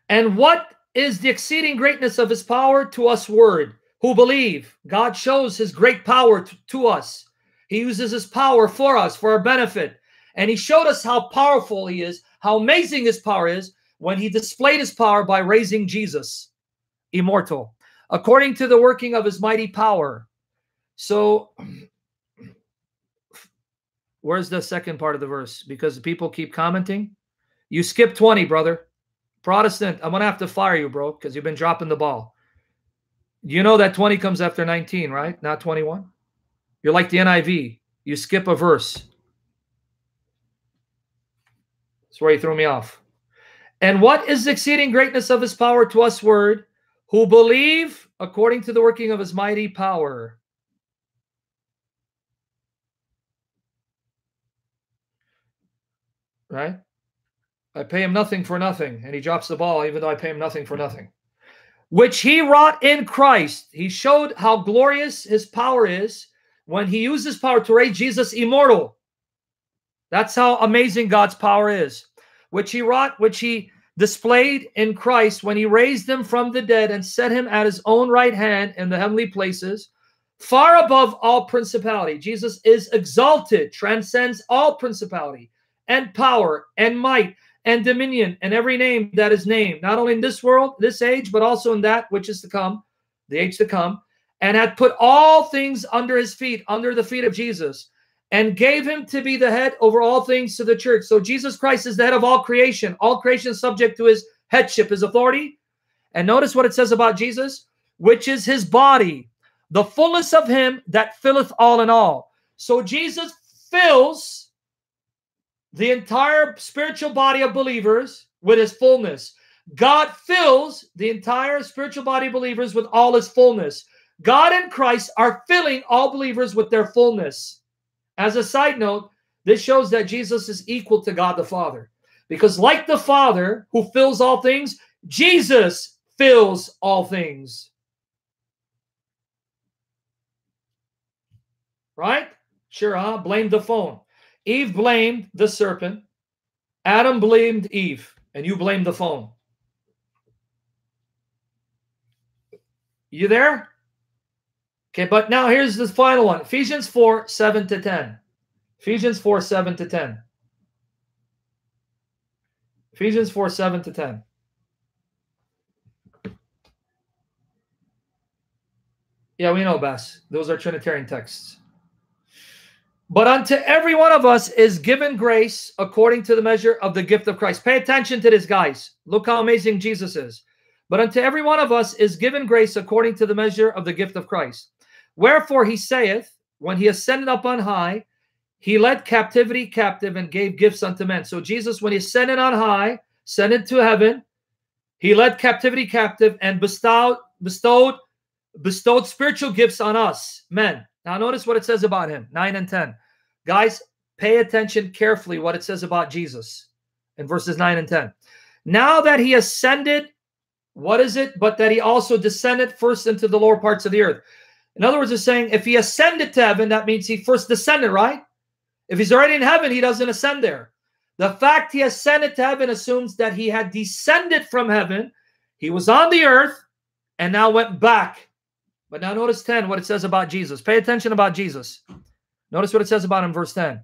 And what is the exceeding greatness of his power to us, word, who believe? God shows his great power to, us. He uses his power for us, for our benefit. And he showed us how powerful he is, how amazing his power is when he displayed his power by raising Jesus, immortal, according to the working of his mighty power. So, [CLEARS THROAT] where's the second part of the verse? Because people keep commenting. You skip 20, brother. Protestant, I'm going to have to fire you, bro, because you've been dropping the ball. You know that 20 comes after 19, right? Not 21? You're like the NIV. You skip a verse. That's where you threw me off. And what is exceeding greatness of his power to us, word, who believe according to the working of his mighty power? Right? I pay him nothing for nothing. And he drops the ball, even though I pay him nothing for nothing. Which he wrought in Christ. He showed how glorious his power is when he used his power to raise Jesus immortal. That's how amazing God's power is. Which he wrought, which he displayed in Christ when he raised him from the dead and set him at his own right hand in the heavenly places, far above all principality. Jesus is exalted, transcends all principality and power and might and dominion and every name that is named, not only in this world, this age, but also in that which is to come, the age to come, and had put all things under his feet, under the feet of Jesus, and gave him to be the head over all things to the church. So Jesus Christ is the head of all creation. All creation is subject to his headship, his authority. And notice what it says about Jesus, which is his body, the fullness of him that filleth all in all. So Jesus fills the entire spiritual body of believers with his fullness. God fills the entire spiritual body of believers with all his fullness. God and Christ are filling all believers with their fullness. As a side note, this shows that Jesus is equal to God the Father. Because, like the Father who fills all things, Jesus fills all things. Right? Sure, huh? Blame the phone. Eve blamed the serpent. Adam blamed Eve, and you blame the phone. You there? Okay, but now here's the final one Ephesians 4 7 to 10. Ephesians 4 7 to 10. Ephesians 4 7 to 10. Yeah, we know, Bess. Those are Trinitarian texts. But unto every one of us is given grace according to the measure of the gift of Christ. Pay attention to this, guys. Look how amazing Jesus is. But unto every one of us is given grace according to the measure of the gift of Christ. Wherefore he saith, when he ascended up on high, he led captivity captive and gave gifts unto men. So Jesus, when he ascended on high, ascended to heaven, he led captivity captive and bestowed bestowed bestowed spiritual gifts on us, men. Now notice what it says about him, 9 and 10. Guys, pay attention carefully what it says about Jesus in verses 9 and 10. Now that he ascended, what is it? But that he also descended first into the lower parts of the earth. In other words, it's saying if he ascended to heaven, that means he first descended, right? If he's already in heaven, he doesn't ascend there. The fact he ascended to heaven assumes that he had descended from heaven, he was on the earth, and now went back. But now notice 10, what it says about Jesus. Pay attention about Jesus. Notice what it says about him, verse 10.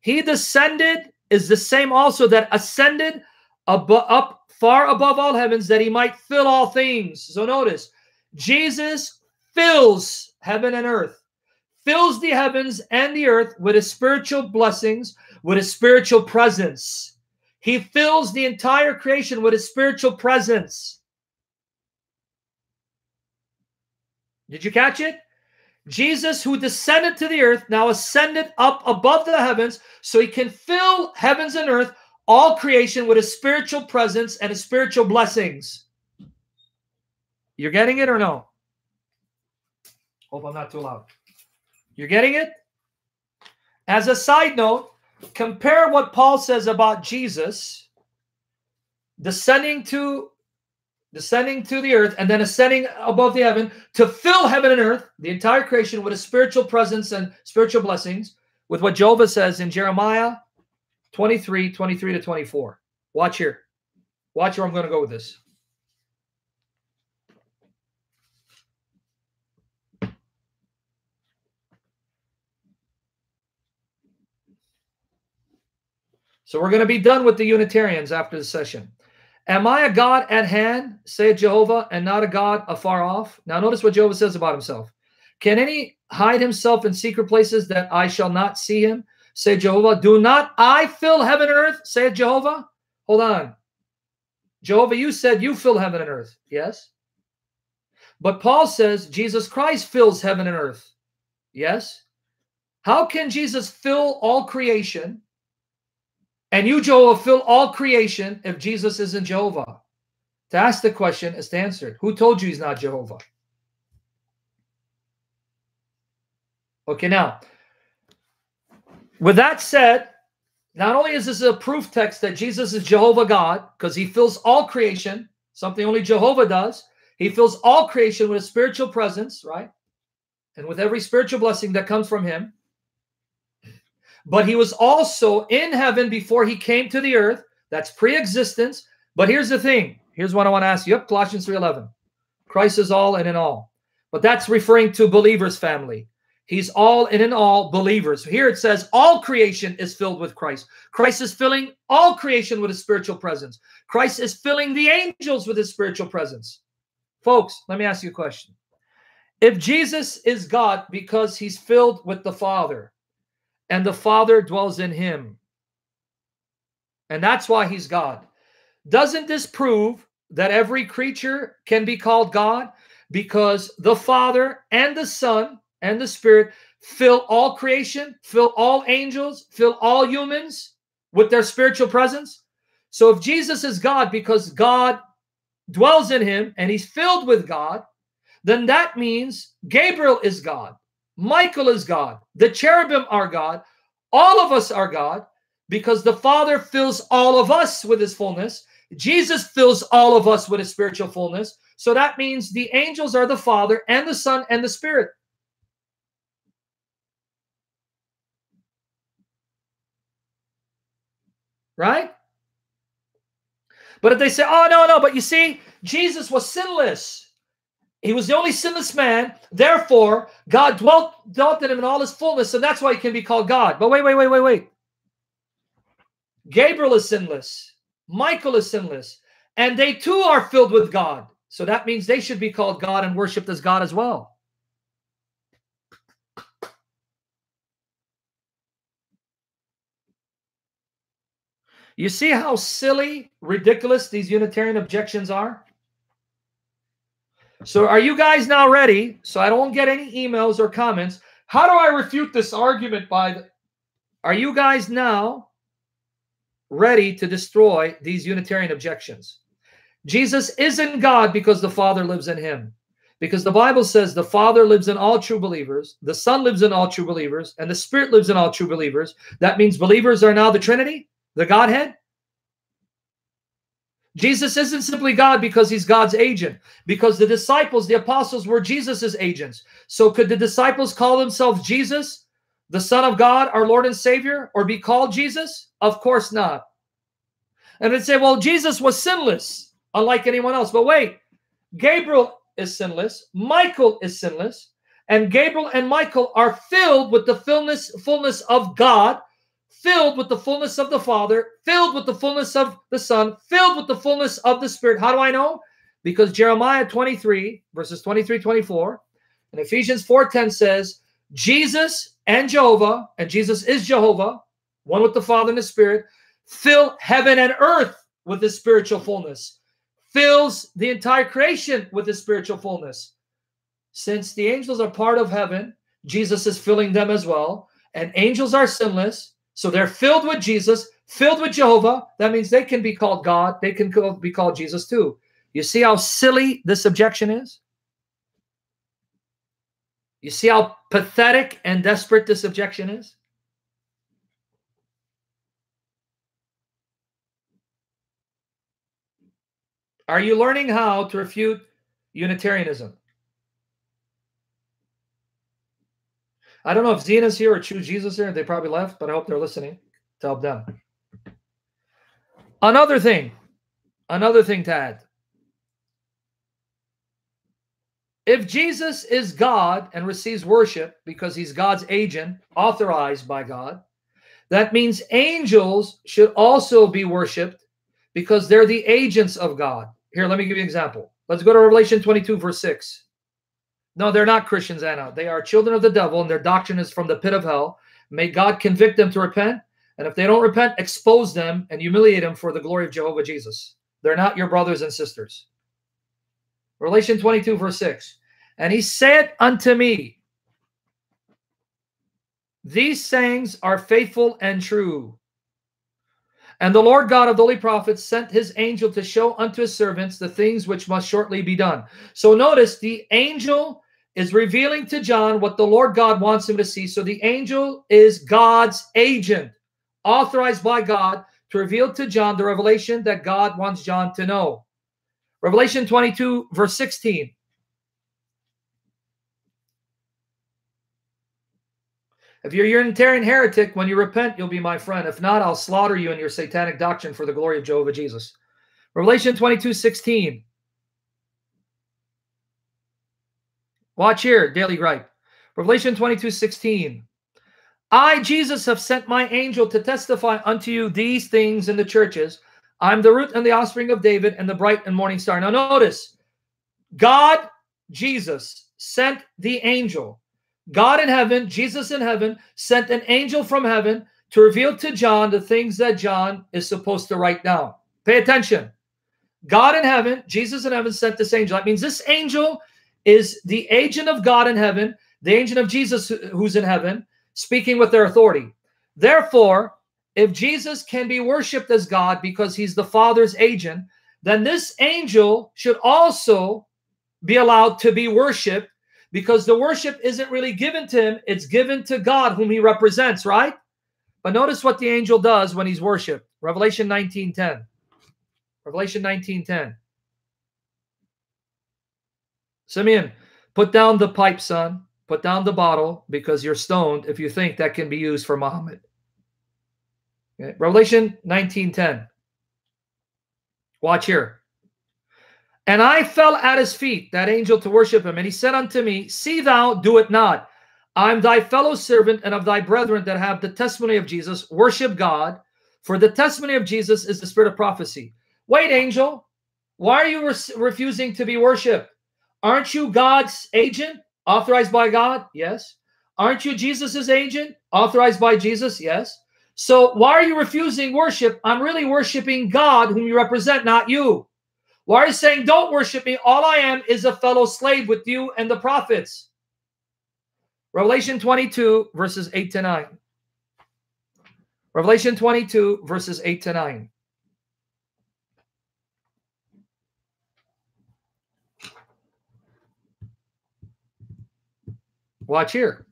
He descended is the same also that ascended ab- up far above all heavens that he might fill all things. So notice, Jesus fills heaven and earth, fills the heavens and the earth with his spiritual blessings, with his spiritual presence. He fills the entire creation with his spiritual presence. Did you catch it? Jesus, who descended to the earth, now ascended up above the heavens so he can fill heavens and earth, all creation, with his spiritual presence and his spiritual blessings. You're getting it or no? Hope I'm not too loud. You're getting it? As a side note, compare what Paul says about Jesus descending to descending to the earth and then ascending above the heaven to fill heaven and earth, the entire creation, with a spiritual presence and spiritual blessings, with what Jehovah says in Jeremiah 23 23 to 24. Watch here. Watch where I'm going to go with this. So we're going to be done with the Unitarians after the session. Am I a God at hand, saith Jehovah, and not a God afar off? Now notice what Jehovah says about himself. Can any hide himself in secret places that I shall not see him? Say Jehovah, do not I fill heaven and earth? Saith Jehovah. Hold on. Jehovah, you said you fill heaven and earth. Yes. But Paul says Jesus Christ fills heaven and earth. Yes. How can Jesus fill all creation and you, Jehovah, fill all creation if Jesus isn't Jehovah? To ask the question is to answer. Who told you he's not Jehovah? Okay, now, with that said, not only is this a proof text that Jesus is Jehovah God, because he fills all creation, something only Jehovah does, he fills all creation with a spiritual presence, right? And with every spiritual blessing that comes from him. But he was also in heaven before he came to the earth. That's pre-existence. But here's the thing. Here's what I want to ask you. Yep, Colossians 3.11. Christ is all and in all. But that's referring to believers' family. He's all and in all believers. Here it says all creation is filled with Christ. Christ is filling all creation with his spiritual presence. Christ is filling the angels with his spiritual presence. Folks, let me ask you a question. If Jesus is God because he's filled with the Father and the Father dwells in him, and that's why he's God, doesn't this prove that every creature can be called God? Because the Father and the Son and the Spirit fill all creation, fill all angels, fill all humans with their spiritual presence? So if Jesus is God because God dwells in him and he's filled with God, then that means Gabriel is God, Michael is God, the cherubim are God, all of us are God because the Father fills all of us with his fullness. Jesus fills all of us with his spiritual fullness. So that means the angels are the Father and the Son and the Spirit. Right? But if they say, oh, no, no, but you see, Jesus was sinless. He was the only sinless man. Therefore, God dwelt, dwelt in him in all his fullness, and that's why he can be called God. But wait, wait, wait, wait, wait. Gabriel is sinless. Michael is sinless. And they too are filled with God. So that means they should be called God and worshiped as God as well. You see how silly, ridiculous these Unitarian objections are? So, are you guys now ready? So, I don't get any emails or comments. How do I refute this argument by the. Are you guys now ready to destroy these Unitarian objections? Jesus isn't God because the Father lives in him. Because the Bible says the Father lives in all true believers, the Son lives in all true believers, and the Spirit lives in all true believers. That means believers are now the Trinity? the Godhead? Jesus isn't simply God because he's God's agent, because the disciples, the apostles, were Jesus's agents. So could the disciples call themselves Jesus, the Son of God, our Lord and Savior, or be called Jesus? Of course not. And they'd say, well, Jesus was sinless, unlike anyone else. But wait, Gabriel is sinless, Michael is sinless, and Gabriel and Michael are filled with the fullness, fullness of God filled with the fullness of the Father, filled with the fullness of the Son, filled with the fullness of the Spirit. How do I know? Because Jeremiah 23, verses 23, 24, and Ephesians 4:10 says, Jesus and Jehovah, and Jesus is Jehovah, one with the Father and the Spirit, fill heaven and earth with his spiritual fullness, fills the entire creation with his spiritual fullness. Since the angels are part of heaven, Jesus is filling them as well, and angels are sinless, so they're filled with Jesus, filled with Jehovah. That means they can be called God. They can be called Jesus too. You see how silly this objection is? You see how pathetic and desperate this objection is? Are you learning how to refute Unitarianism? I don't know if Zena's here or Choose Jesus here. They probably left, but I hope they're listening to help them. Another thing, another thing to add. If Jesus is God and receives worship because he's God's agent, authorized by God, That means angels should also be worshiped because they're the agents of God. Here, let me give you an example. Let's go to Revelation 22, verse 6. No, they're not Christians, Anna. They are children of the devil, and their doctrine is from the pit of hell. May God convict them to repent. And if they don't repent, expose them and humiliate them for the glory of Jehovah Jesus. They're not your brothers and sisters. Revelation 22, verse 6. And he said unto me, These sayings are faithful and true. And the Lord God of the holy prophets sent his angel to show unto his servants the things which must shortly be done. So notice the angel is revealing to John what the Lord God wants him to see. So the angel is God's agent, authorized by God to reveal to John the revelation that God wants John to know. Revelation 22, verse 16. If you're a Unitarian heretic, when you repent, you'll be my friend. If not, I'll slaughter you in your satanic doctrine for the glory of Jehovah Jesus. Revelation 22, 16. Watch here, Daily Gripe. Revelation 22, 16. I, Jesus, have sent my angel to testify unto you these things in the churches. I'm the root and the offspring of David and the bright and morning star. Now, notice, God, Jesus, sent the angel. God in heaven, Jesus in heaven, sent an angel from heaven to reveal to John the things that John is supposed to write down. Pay attention. God in heaven, Jesus in heaven sent this angel. That means this angel is the agent of God in heaven, the agent of Jesus who's in heaven, speaking with their authority. Therefore, if Jesus can be worshiped as God because he's the Father's agent, then this angel should also be allowed to be worshiped because the worship isn't really given to him, it's given to God whom he represents, right? But notice what the angel does when he's worshiped. Revelation 19:10. Revelation 19:10. Simeon, put down the pipe, son. Put down the bottle because you're stoned if you think that can be used for Muhammad. Okay. Revelation 19:10. Watch here. And I fell at his feet, that angel, to worship him. And he said unto me, See thou, do it not. I'm thy fellow servant and of thy brethren that have the testimony of Jesus. Worship God, for the testimony of Jesus is the spirit of prophecy. Wait, angel, why are you re refusing to be worshiped? Aren't you God's agent, authorized by God? Yes. Aren't you Jesus's agent, authorized by Jesus? Yes. So why are you refusing worship? I'm really worshiping God, whom you represent, not you. Why are you saying, Don't worship me? All I am is a fellow slave with you and the prophets. Revelation 22, verses 8 to 9. Revelation 22, verses 8 to 9. Watch here.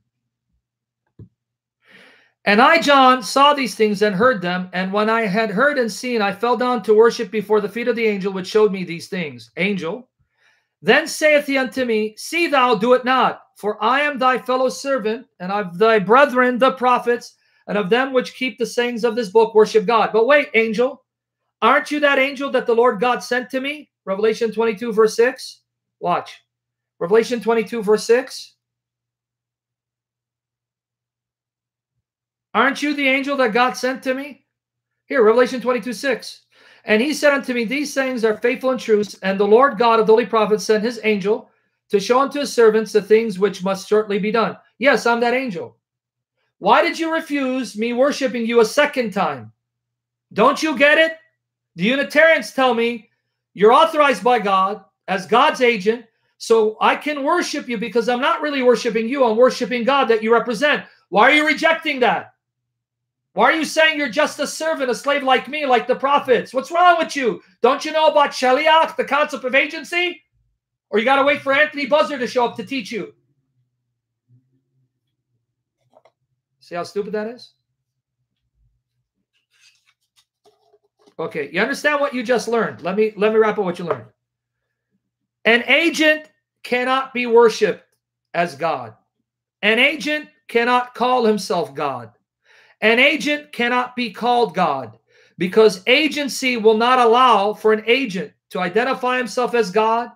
And I, John, saw these things and heard them. And when I had heard and seen, I fell down to worship before the feet of the angel which showed me these things. Angel, then saith he unto me, See thou do it not, for I am thy fellow servant, and of thy brethren the prophets, and of them which keep the sayings of this book worship God. But wait, angel, aren't you that angel that the Lord God sent to me? Revelation 22, verse 6. Watch. Revelation 22, verse 6. Aren't you the angel that God sent to me? Here, Revelation 22 6. And he said unto me, These things are faithful and true, and the Lord God of the holy prophets sent his angel to show unto his servants the things which must shortly be done. Yes, I'm that angel. Why did you refuse me worshiping you a second time? Don't you get it? The Unitarians tell me you're authorized by God as God's agent, so I can worship you because I'm not really worshiping you, I'm worshiping God that you represent. Why are you rejecting that? Why are you saying you're just a servant, a slave like me, like the prophets? What's wrong with you? Don't you know about Shaliach, the concept of agency? Or you got to wait for Anthony Buzzard to show up to teach you? See how stupid that is? Okay, you understand what you just learned. Let me let me wrap up what you learned. An agent cannot be worshiped as God. An agent cannot call himself God. An agent cannot be called God because agency will not allow for an agent to identify himself as God,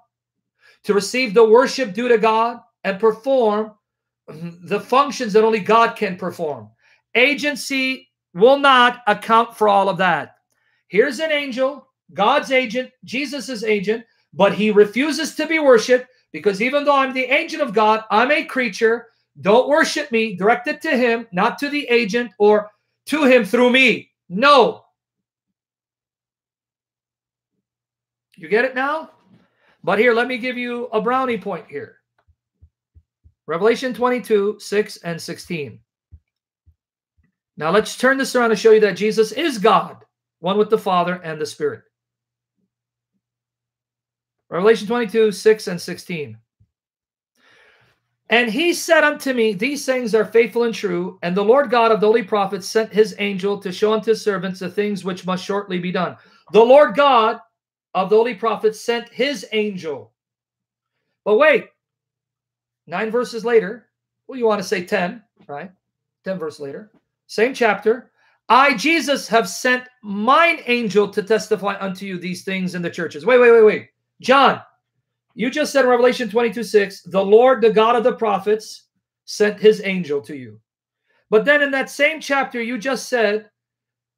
to receive the worship due to God, and perform [CLEARS THROAT] the functions that only God can perform. Agency will not account for all of that. Here's an angel, God's agent, Jesus's agent, but he refuses to be worshiped because even though I'm the agent of God, I'm a creature. Don't worship me, direct it to him, not to the agent or to him through me. No. You get it now? But here, let me give you a brownie point here. Revelation 22, 6 and 16. Now let's turn this around and show you that Jesus is God, one with the Father and the Spirit. Revelation 22, 6 and 16. And he said unto me, These things are faithful and true. And the Lord God of the holy prophets sent his angel to show unto his servants the things which must shortly be done. The Lord God of the holy prophets sent his angel. But wait, nine verses later, well, you want to say 10, right? 10 verse later. Same chapter. I, Jesus, have sent mine angel to testify unto you these things in the churches. Wait, wait, wait, wait. John, you just said in Revelation 22 6, the Lord, the God of the prophets, sent his angel to you. But then in that same chapter, you just said,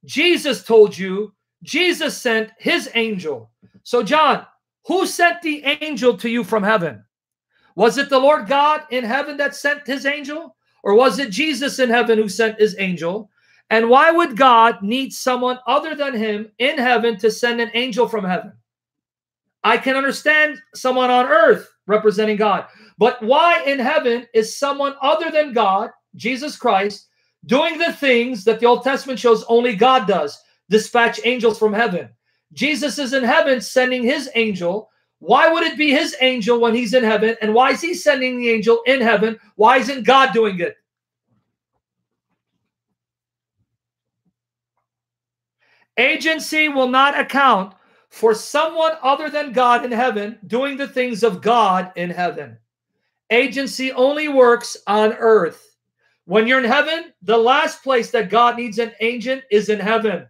Jesus told you, Jesus sent his angel. So, John, who sent the angel to you from heaven? Was it the Lord God in heaven that sent his angel? Or was it Jesus in heaven who sent his angel? And why would God need someone other than him in heaven to send an angel from heaven? I can understand someone on earth representing God, but why in heaven is someone other than God, Jesus Christ, doing the things that the Old Testament shows only God does dispatch angels from heaven? Jesus is in heaven sending his angel why would it be his angel when he's in heaven? And why is he sending the angel in heaven? Why isn't God doing it? Agency will not account for someone other than God in heaven doing the things of God in heaven. Agency only works on earth. When you're in heaven, the last place that God needs an agent is in heaven.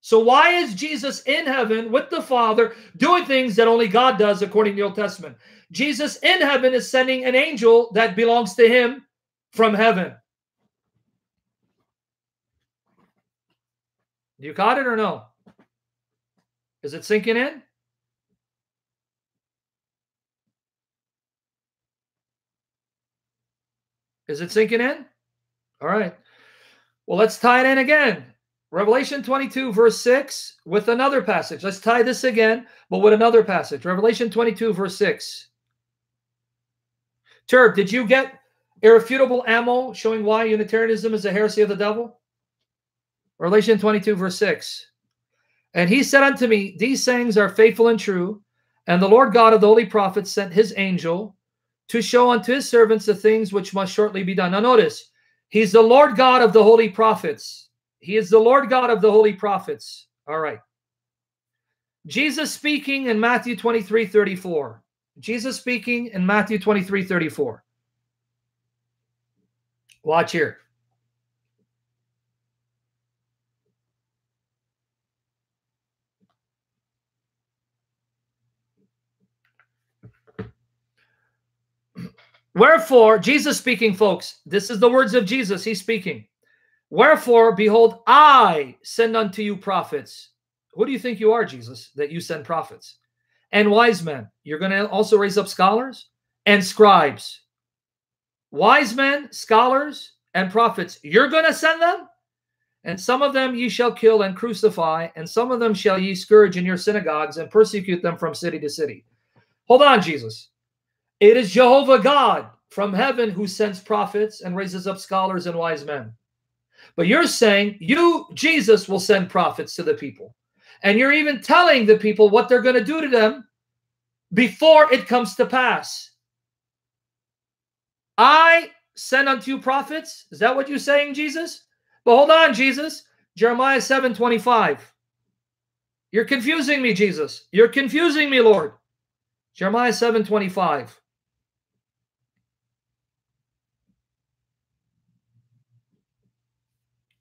So why is Jesus in heaven with the Father doing things that only God does according to the Old Testament? Jesus in heaven is sending an angel that belongs to him from heaven. You caught it or no? Is it sinking in? Is it sinking in? All right. Well, let's tie it in again. Revelation 22, verse 6, with another passage. Let's tie this again, but with another passage. Revelation 22, verse 6. Turb, did you get irrefutable ammo showing why Unitarianism is a heresy of the devil? Revelation 22, verse 6. And he said unto me, These sayings are faithful and true. And the Lord God of the holy prophets sent his angel to show unto his servants the things which must shortly be done. Now, notice, he's the Lord God of the holy prophets. He is the Lord God of the holy prophets. All right. Jesus speaking in Matthew 23 34. Jesus speaking in Matthew 23 34. Watch here. Wherefore, Jesus speaking, folks, this is the words of Jesus. He's speaking. Wherefore, behold, I send unto you prophets. Who do you think you are, Jesus, that you send prophets? And wise men. You're going to also raise up scholars and scribes. Wise men, scholars, and prophets. You're going to send them? And some of them ye shall kill and crucify, and some of them shall ye scourge in your synagogues and persecute them from city to city. Hold on, Jesus. It is Jehovah God from heaven who sends prophets and raises up scholars and wise men. But you're saying you, Jesus, will send prophets to the people. And you're even telling the people what they're going to do to them before it comes to pass. I send unto you prophets. Is that what you're saying, Jesus? But hold on, Jesus. Jeremiah 7 25. You're confusing me, Jesus. You're confusing me, Lord. Jeremiah 7 25.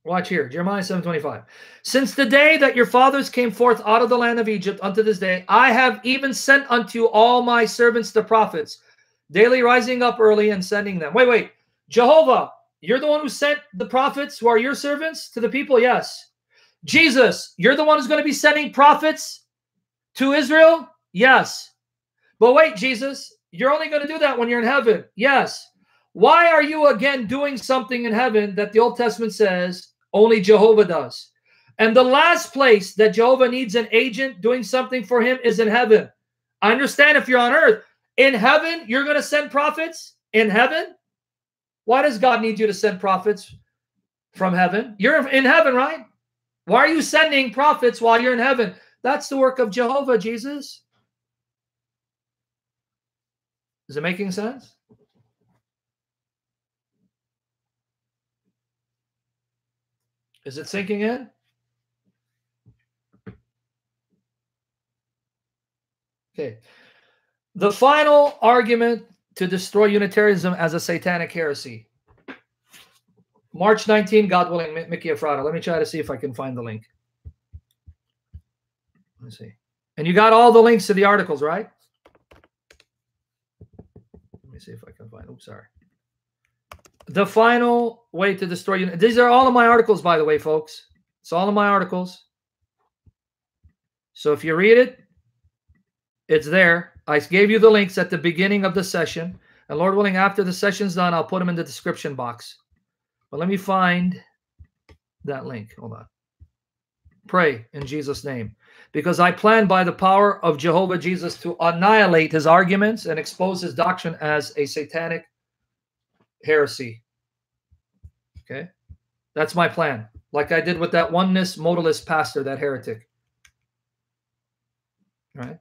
Watch here, Jeremiah 7:25. Since the day that your fathers came forth out of the land of Egypt unto this day, I have even sent unto you all my servants the prophets, daily rising up early and sending them. Wait, wait. Jehovah, you're the one who sent the prophets who are your servants to the people? Yes. Jesus, you're the one who's going to be sending prophets to Israel? Yes. But wait, Jesus, you're only going to do that when you're in heaven. Yes. Why are you again doing something in heaven that the Old Testament says only Jehovah does? And the last place that Jehovah needs an agent doing something for him is in heaven. I understand if you're on earth. In heaven, you're going to send prophets? In heaven? Why does God need you to send prophets from heaven? You're in heaven, right? Why are you sending prophets while you're in heaven? That's the work of Jehovah, Jesus. Is it making sense? Is it sinking in? Okay. The final argument to destroy Unitarianism as a satanic heresy. March 19, God willing, Mickey Efrata. Let me try to see if I can find the link. Let me see. And you got all the links to the articles, right? Let me see if I can find. Oops, sorry. The final way to destroy you. These are all of my articles, by the way, folks. It's all of my articles. So if you read it, it's there. I gave you the links at the beginning of the session. And Lord willing, after the session's done, I'll put them in the description box. But let me find that link. Hold on. Pray in Jesus' name. Because I plan by the power of Jehovah Jesus to annihilate his arguments and expose his doctrine as a satanic heresy. Okay? That's my plan. Like I did with that oneness modalist pastor, that heretic. Right?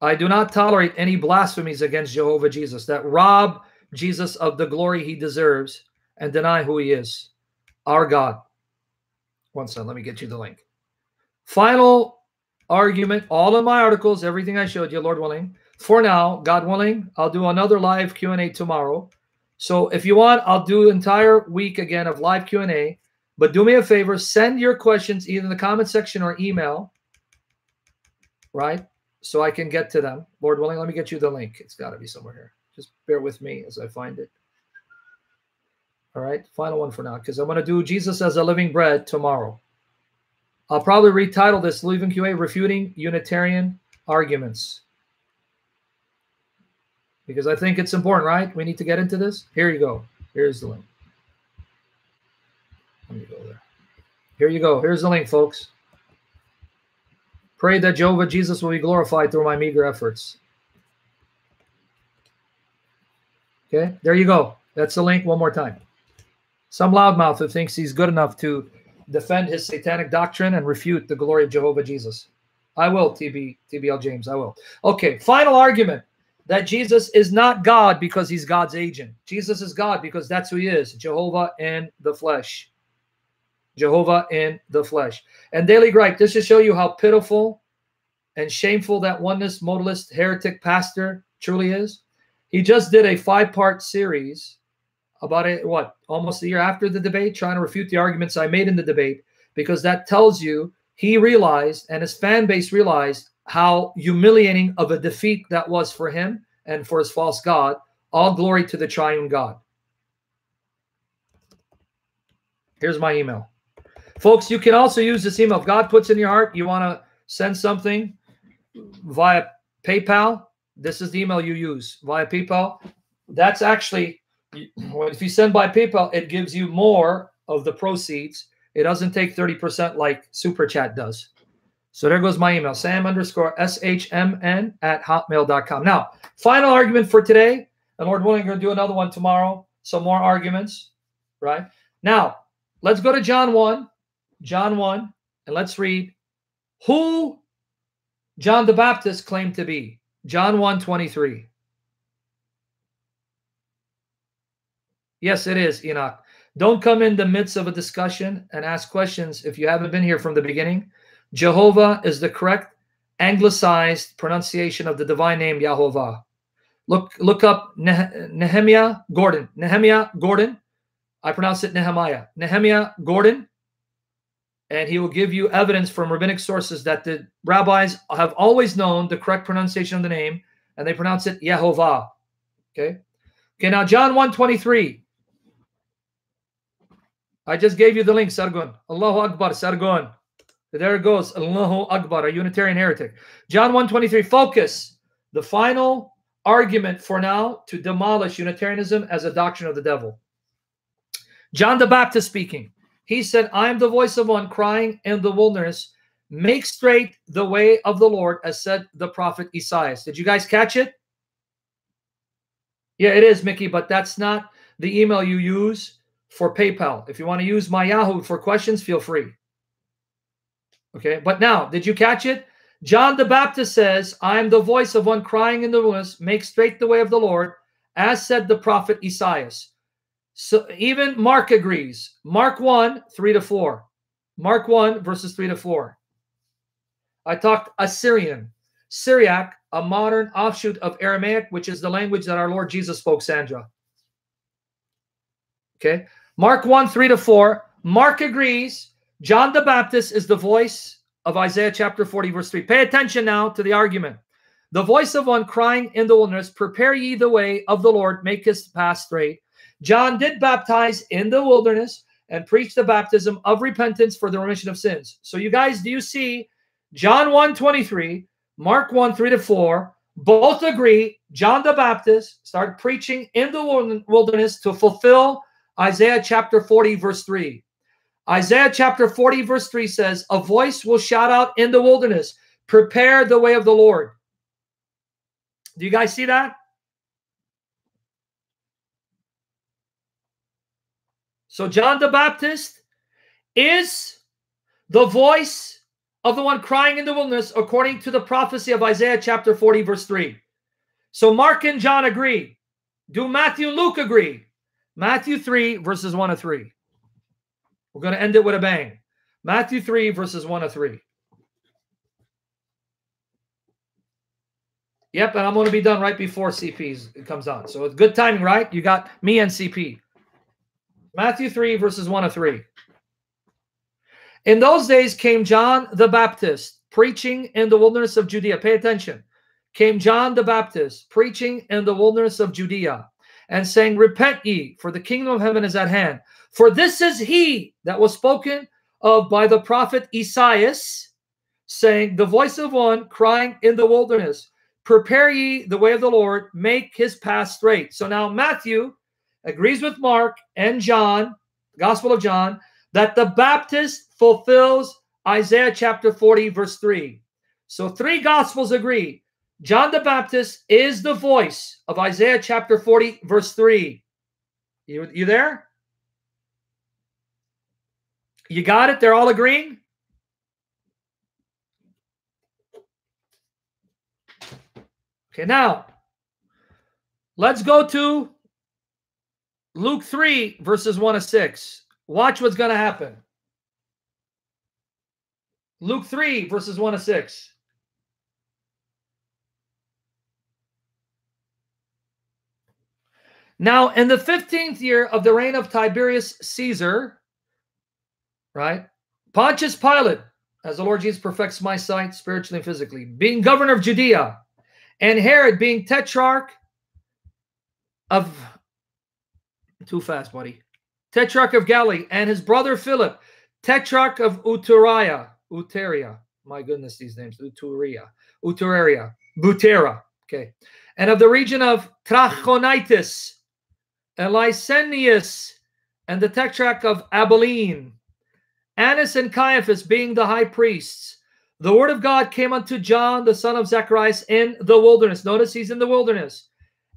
I do not tolerate any blasphemies against Jehovah Jesus that rob Jesus of the glory he deserves and deny who he is, our God. One second, let me get you the link. Final argument, all of my articles, everything I showed you, Lord willing. For now, God willing, I'll do another live Q&A tomorrow. So if you want, I'll do entire week again of live Q&A. But do me a favor, send your questions either in the comment section or email, right? so I can get to them. Lord willing, let me get you the link. It's got to be somewhere here. Just bear with me as I find it. All right, final one for now, because I'm going to do Jesus as a living bread tomorrow. I'll probably retitle this Leaving QA Refuting Unitarian Arguments. Because I think it's important, right? We need to get into this. Here you go. Here's the link. Let me go there. Here you go. Here's the link, folks. Pray that Jehovah Jesus will be glorified through my meager efforts. Okay, there you go. That's the link one more time. Some loudmouth who thinks he's good enough to defend his satanic doctrine and refute the glory of Jehovah Jesus. I will, TB, TBL James, I will. Okay, final argument that Jesus is not God because he's God's agent. Jesus is God because that's who he is, Jehovah in the flesh. Jehovah in the flesh. And Daily Gripe, this to show you how pitiful and shameful that oneness modalist heretic pastor truly is. He just did a five part series about it, what, almost a year after the debate, trying to refute the arguments I made in the debate, because that tells you he realized and his fan base realized how humiliating of a defeat that was for him and for his false God. All glory to the triune God. Here's my email. Folks, you can also use this email. If God puts in your heart, you want to send something via PayPal, this is the email you use via PayPal. That's actually, if you send by PayPal, it gives you more of the proceeds. It doesn't take 30% like Super Chat does. So there goes my email, sam underscore shmn at hotmail.com. Now, final argument for today, and Lord willing, we're going to do another one tomorrow. Some more arguments, right? Now, let's go to John 1. John 1, and let's read who John the Baptist claimed to be. John 1 23. Yes, it is, Enoch. Don't come in the midst of a discussion and ask questions if you haven't been here from the beginning. Jehovah is the correct anglicized pronunciation of the divine name Yahovah. Look, look up Nehemiah Gordon. Nehemiah Gordon. I pronounce it Nehemiah. Nehemiah Gordon and he will give you evidence from rabbinic sources that the rabbis have always known the correct pronunciation of the name, and they pronounce it Yehovah. Okay. Okay, now John 1 23. I just gave you the link, Sargon. Allahu Akbar, Sargon. There it goes. Allahu Akbar, a Unitarian heretic. John 123, focus. The final argument for now to demolish Unitarianism as a doctrine of the devil. John the Baptist speaking. He said, I am the voice of one crying in the wilderness, make straight the way of the Lord, as said the prophet Isaiah. Did you guys catch it? Yeah, it is, Mickey, but that's not the email you use for PayPal. If you want to use my Yahoo for questions, feel free. Okay, but now, did you catch it? John the Baptist says, I am the voice of one crying in the wilderness, make straight the way of the Lord, as said the prophet Isaiah. So even Mark agrees. Mark 1, 3 to 4. Mark 1, verses 3 to 4. I talked Assyrian. Syriac, a modern offshoot of Aramaic, which is the language that our Lord Jesus spoke, Sandra. Okay. Mark 1, 3 to 4. Mark agrees. John the Baptist is the voice of Isaiah chapter 40, verse 3. Pay attention now to the argument. The voice of one crying in the wilderness, prepare ye the way of the Lord, make his path straight. John did baptize in the wilderness and preach the baptism of repentance for the remission of sins. So you guys, do you see John 1, 23, Mark 1, 3 to 4, both agree John the Baptist started preaching in the wilderness to fulfill Isaiah chapter 40, verse 3. Isaiah chapter 40, verse 3 says, A voice will shout out in the wilderness, prepare the way of the Lord. Do you guys see that? So John the Baptist is the voice of the one crying in the wilderness according to the prophecy of Isaiah chapter 40 verse 3. So Mark and John agree. Do Matthew and Luke agree? Matthew 3 verses 1 to 3. We're going to end it with a bang. Matthew 3 verses 1 to 3. Yep, and I'm going to be done right before CP comes on. So it's good timing, right? You got me and CP. Matthew 3, verses 1 to 3. In those days came John the Baptist preaching in the wilderness of Judea. Pay attention. Came John the Baptist preaching in the wilderness of Judea and saying, Repent ye, for the kingdom of heaven is at hand. For this is he that was spoken of by the prophet Esaias, saying, The voice of one crying in the wilderness, Prepare ye the way of the Lord, make his path straight. So now Matthew agrees with Mark and John, Gospel of John, that the Baptist fulfills Isaiah chapter 40, verse 3. So three Gospels agree. John the Baptist is the voice of Isaiah chapter 40, verse 3. You, you there? You got it? They're all agreeing? Okay, now let's go to Luke 3, verses 1 to 6. Watch what's going to happen. Luke 3, verses 1 to 6. Now, in the 15th year of the reign of Tiberius Caesar, right? Pontius Pilate, as the Lord Jesus perfects my sight spiritually and physically, being governor of Judea, and Herod being tetrarch of too fast, buddy. Tetrarch of Galilee and his brother Philip, Tetrarch of Uturia. Uteria. My goodness, these names. Uturia. Uturia. Butera. Okay. And of the region of Trachonitis, and and the Tetrarch of Abilene. Annas and Caiaphas being the high priests. The word of God came unto John, the son of Zacharias, in the wilderness. Notice he's in the wilderness.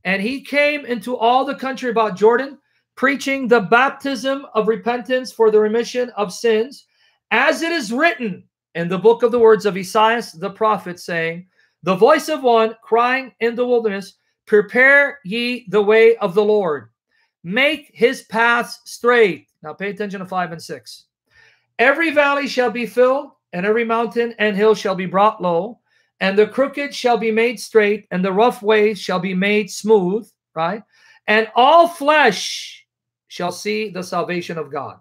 And he came into all the country about Jordan, preaching the baptism of repentance for the remission of sins, as it is written in the book of the words of Esaias the prophet, saying, The voice of one crying in the wilderness, Prepare ye the way of the Lord, make his paths straight. Now pay attention to five and six. Every valley shall be filled, and every mountain and hill shall be brought low, and the crooked shall be made straight, and the rough ways shall be made smooth, right? And all flesh shall see the salvation of God.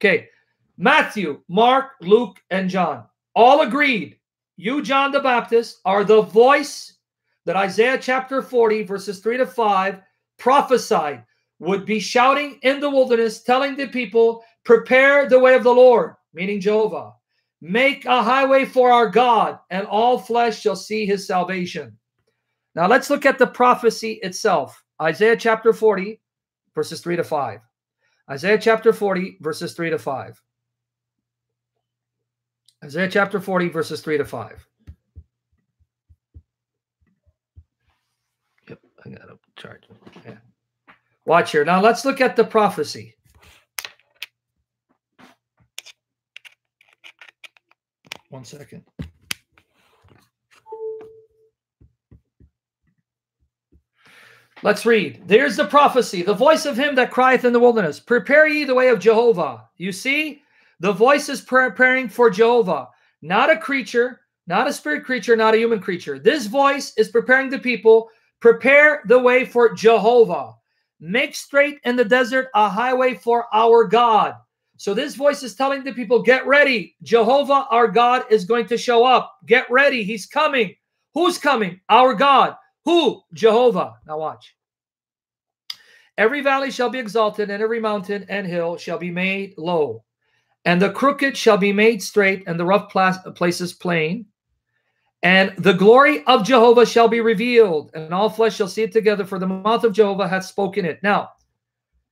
Okay, Matthew, Mark, Luke, and John all agreed. You, John the Baptist, are the voice that Isaiah chapter 40, verses 3 to 5 prophesied would be shouting in the wilderness, telling the people, Prepare the way of the Lord, meaning Jehovah. Make a highway for our God, and all flesh shall see his salvation. Now let's look at the prophecy itself. Isaiah chapter 40, verses 3 to 5. Isaiah chapter 40, verses 3 to 5. Isaiah chapter 40, verses 3 to 5. Yep, I got a chart. Yeah. Watch here. Now let's look at the prophecy. One second. Let's read. There's the prophecy, the voice of him that crieth in the wilderness. Prepare ye the way of Jehovah. You see, the voice is preparing for Jehovah, not a creature, not a spirit creature, not a human creature. This voice is preparing the people. Prepare the way for Jehovah. Make straight in the desert a highway for our God. So this voice is telling the people, get ready. Jehovah, our God, is going to show up. Get ready. He's coming. Who's coming? Our God. Who? Jehovah. Now watch. Every valley shall be exalted, and every mountain and hill shall be made low. And the crooked shall be made straight, and the rough places plain. And the glory of Jehovah shall be revealed, and all flesh shall see it together, for the mouth of Jehovah hath spoken it. Now,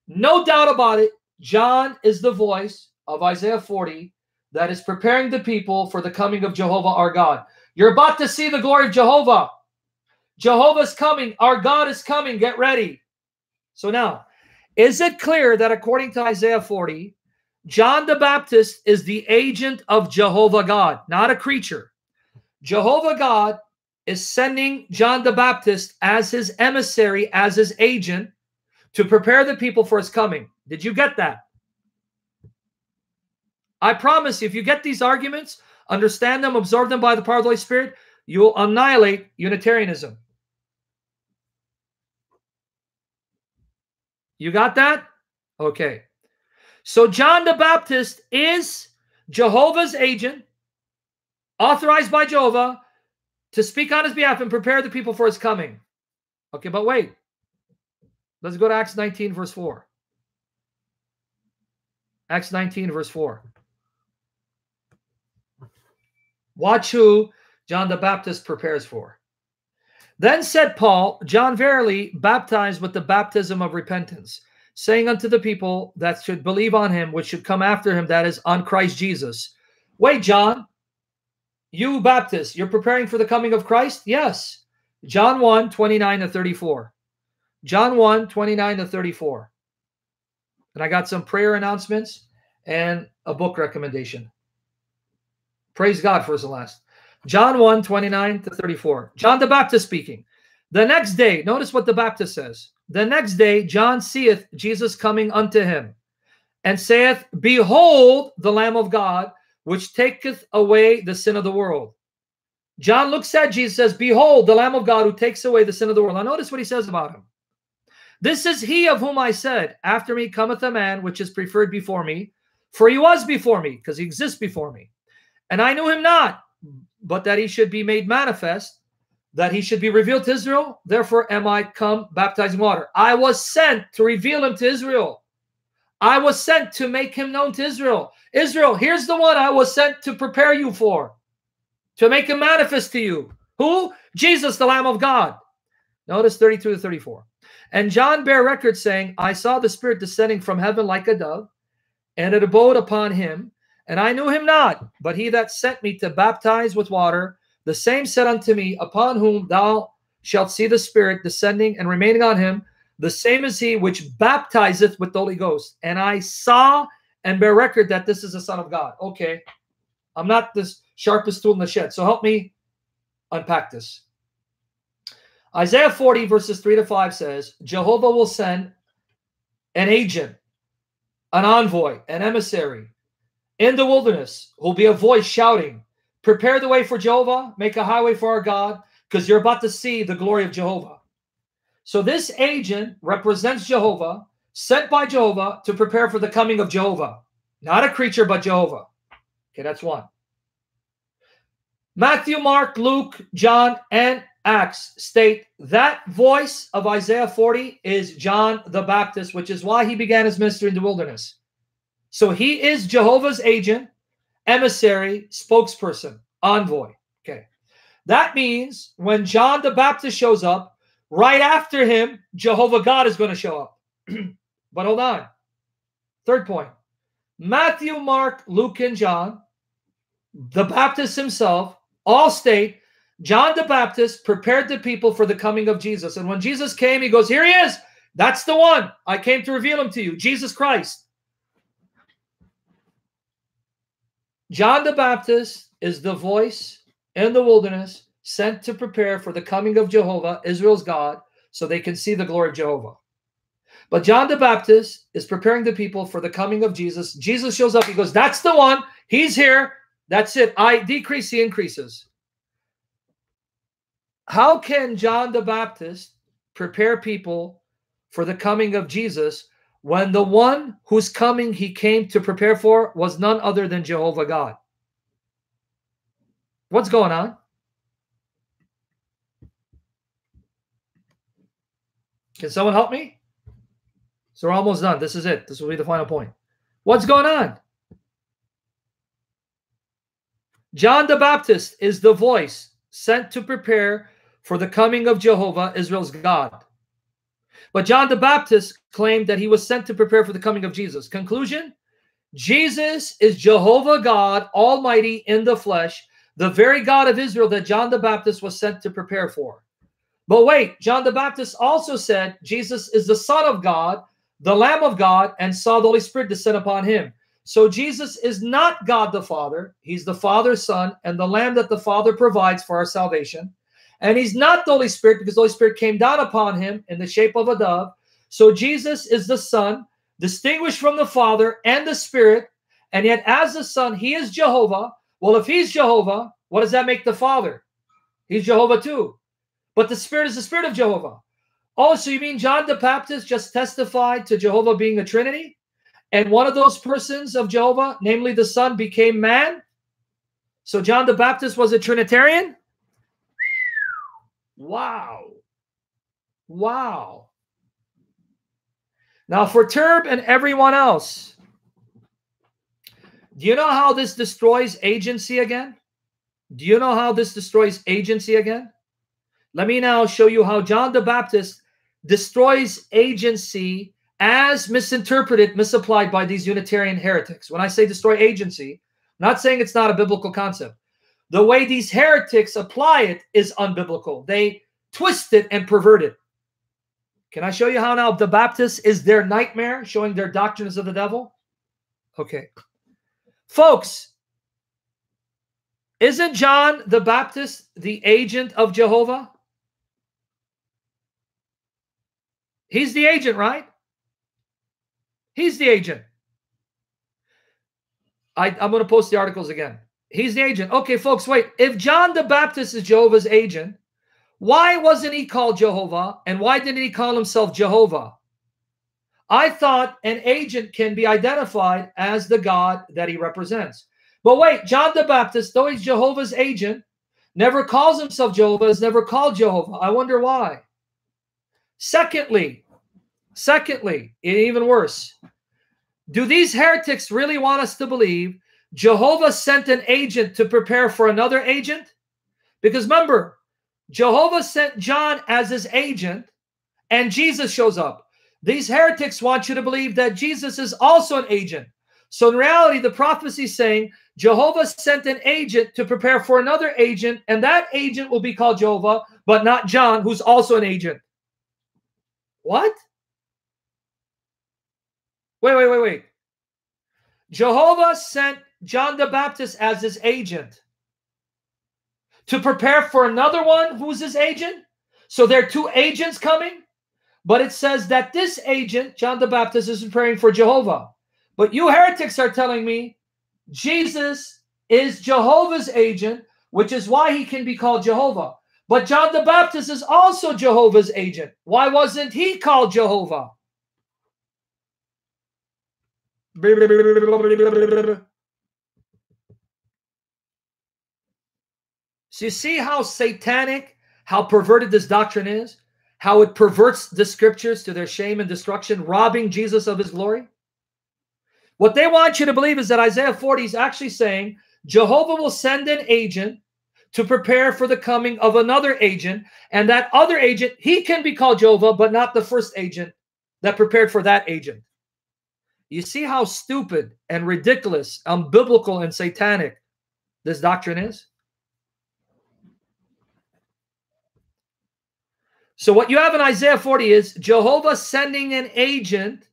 no doubt about it, John is the voice of Isaiah 40 that is preparing the people for the coming of Jehovah our God. You're about to see the glory of Jehovah. Jehovah's coming. Our God is coming. Get ready. So now, is it clear that according to Isaiah 40, John the Baptist is the agent of Jehovah God, not a creature? Jehovah God is sending John the Baptist as his emissary, as his agent to prepare the people for his coming. Did you get that? I promise you, if you get these arguments, understand them, absorb them by the power of the Holy Spirit, you will annihilate Unitarianism. You got that? Okay. So John the Baptist is Jehovah's agent, authorized by Jehovah to speak on his behalf and prepare the people for his coming. Okay, but wait. Let's go to Acts 19, verse 4. Acts 19, verse 4. Watch who John the Baptist prepares for. Then said Paul, John verily baptized with the baptism of repentance, saying unto the people that should believe on him, which should come after him, that is, on Christ Jesus. Wait, John, you Baptist, you're preparing for the coming of Christ? Yes. John 1, 29 to 34. John 1, 29 to 34. And I got some prayer announcements and a book recommendation. Praise God, first and last. John 1, 29 to 34. John the Baptist speaking. The next day, notice what the Baptist says. The next day, John seeth Jesus coming unto him and saith, Behold the Lamb of God, which taketh away the sin of the world. John looks at Jesus, says, Behold the Lamb of God who takes away the sin of the world. Now, notice what he says about him. This is he of whom I said, After me cometh a man which is preferred before me, for he was before me, because he exists before me. And I knew him not, but that he should be made manifest, that he should be revealed to Israel. Therefore am I come baptizing water. I was sent to reveal him to Israel. I was sent to make him known to Israel. Israel, here's the one I was sent to prepare you for, to make him manifest to you. Who? Jesus, the Lamb of God. Notice 32 to 34. And John bare record saying, I saw the Spirit descending from heaven like a dove, and it abode upon him. And I knew him not, but he that sent me to baptize with water, the same said unto me, Upon whom thou shalt see the Spirit descending and remaining on him, the same is he which baptizeth with the Holy Ghost. And I saw and bear record that this is the Son of God. Okay, I'm not the sharpest tool in the shed, so help me unpack this. Isaiah 40, verses 3 to 5 says, Jehovah will send an agent, an envoy, an emissary in the wilderness who'll be a voice shouting, Prepare the way for Jehovah, make a highway for our God, because you're about to see the glory of Jehovah. So this agent represents Jehovah, sent by Jehovah to prepare for the coming of Jehovah. Not a creature, but Jehovah. Okay, that's one. Matthew, Mark, Luke, John, and Acts state that voice of Isaiah 40 is John the Baptist, which is why he began his ministry in the wilderness. So he is Jehovah's agent, emissary, spokesperson, envoy. Okay. That means when John the Baptist shows up, right after him, Jehovah God is going to show up. [CLEARS THROAT] but hold on. Third point Matthew, Mark, Luke, and John, the Baptist himself, all state John the Baptist prepared the people for the coming of Jesus. And when Jesus came, he goes, Here he is. That's the one. I came to reveal him to you, Jesus Christ. John the Baptist is the voice in the wilderness sent to prepare for the coming of Jehovah, Israel's God, so they can see the glory of Jehovah. But John the Baptist is preparing the people for the coming of Jesus. Jesus shows up. He goes, That's the one. He's here. That's it. I decrease, he increases. How can John the Baptist prepare people for the coming of Jesus when the one whose coming he came to prepare for was none other than Jehovah God? What's going on? Can someone help me? So we're almost done. This is it. This will be the final point. What's going on? John the Baptist is the voice sent to prepare for the coming of Jehovah, Israel's God. But John the Baptist claimed that he was sent to prepare for the coming of Jesus. Conclusion Jesus is Jehovah God, Almighty in the flesh, the very God of Israel that John the Baptist was sent to prepare for. But wait, John the Baptist also said Jesus is the Son of God, the Lamb of God, and saw the Holy Spirit descend upon him. So Jesus is not God the Father. He's the Father's Son and the Lamb that the Father provides for our salvation. And he's not the Holy Spirit because the Holy Spirit came down upon him in the shape of a dove. So Jesus is the Son, distinguished from the Father and the Spirit. And yet, as the Son, he is Jehovah. Well, if he's Jehovah, what does that make the Father? He's Jehovah too. But the Spirit is the Spirit of Jehovah. Oh, so you mean John the Baptist just testified to Jehovah being a Trinity? And one of those persons of Jehovah, namely the Son, became man? So John the Baptist was a Trinitarian? Wow. Wow. Now, for Turb and everyone else, do you know how this destroys agency again? Do you know how this destroys agency again? Let me now show you how John the Baptist destroys agency as misinterpreted, misapplied by these Unitarian heretics. When I say destroy agency, I'm not saying it's not a biblical concept. The way these heretics apply it is unbiblical. They twist it and pervert it. Can I show you how now the Baptist is their nightmare, showing their doctrines of the devil? Okay. Folks, isn't John the Baptist the agent of Jehovah? He's the agent, right? He's the agent. I, I'm going to post the articles again. He's the agent. Okay, folks, wait. If John the Baptist is Jehovah's agent, why wasn't he called Jehovah? And why didn't he call himself Jehovah? I thought an agent can be identified as the God that he represents. But wait, John the Baptist, though he's Jehovah's agent, never calls himself Jehovah, is never called Jehovah. I wonder why. Secondly, secondly, even worse, do these heretics really want us to believe Jehovah sent an agent to prepare for another agent? Because remember, Jehovah sent John as his agent, and Jesus shows up. These heretics want you to believe that Jesus is also an agent. So in reality, the prophecy is saying Jehovah sent an agent to prepare for another agent, and that agent will be called Jehovah, but not John, who's also an agent. What? Wait, wait, wait, wait. Jehovah sent John the Baptist as his agent to prepare for another one who's his agent. So there are two agents coming, but it says that this agent, John the Baptist, isn't praying for Jehovah. But you heretics are telling me Jesus is Jehovah's agent, which is why he can be called Jehovah. But John the Baptist is also Jehovah's agent. Why wasn't he called Jehovah? [LAUGHS] So you see how satanic, how perverted this doctrine is? How it perverts the scriptures to their shame and destruction, robbing Jesus of his glory? What they want you to believe is that Isaiah 40 is actually saying Jehovah will send an agent to prepare for the coming of another agent. And that other agent, he can be called Jehovah, but not the first agent that prepared for that agent. You see how stupid and ridiculous, unbiblical, and satanic this doctrine is? So, what you have in Isaiah 40 is Jehovah sending an agent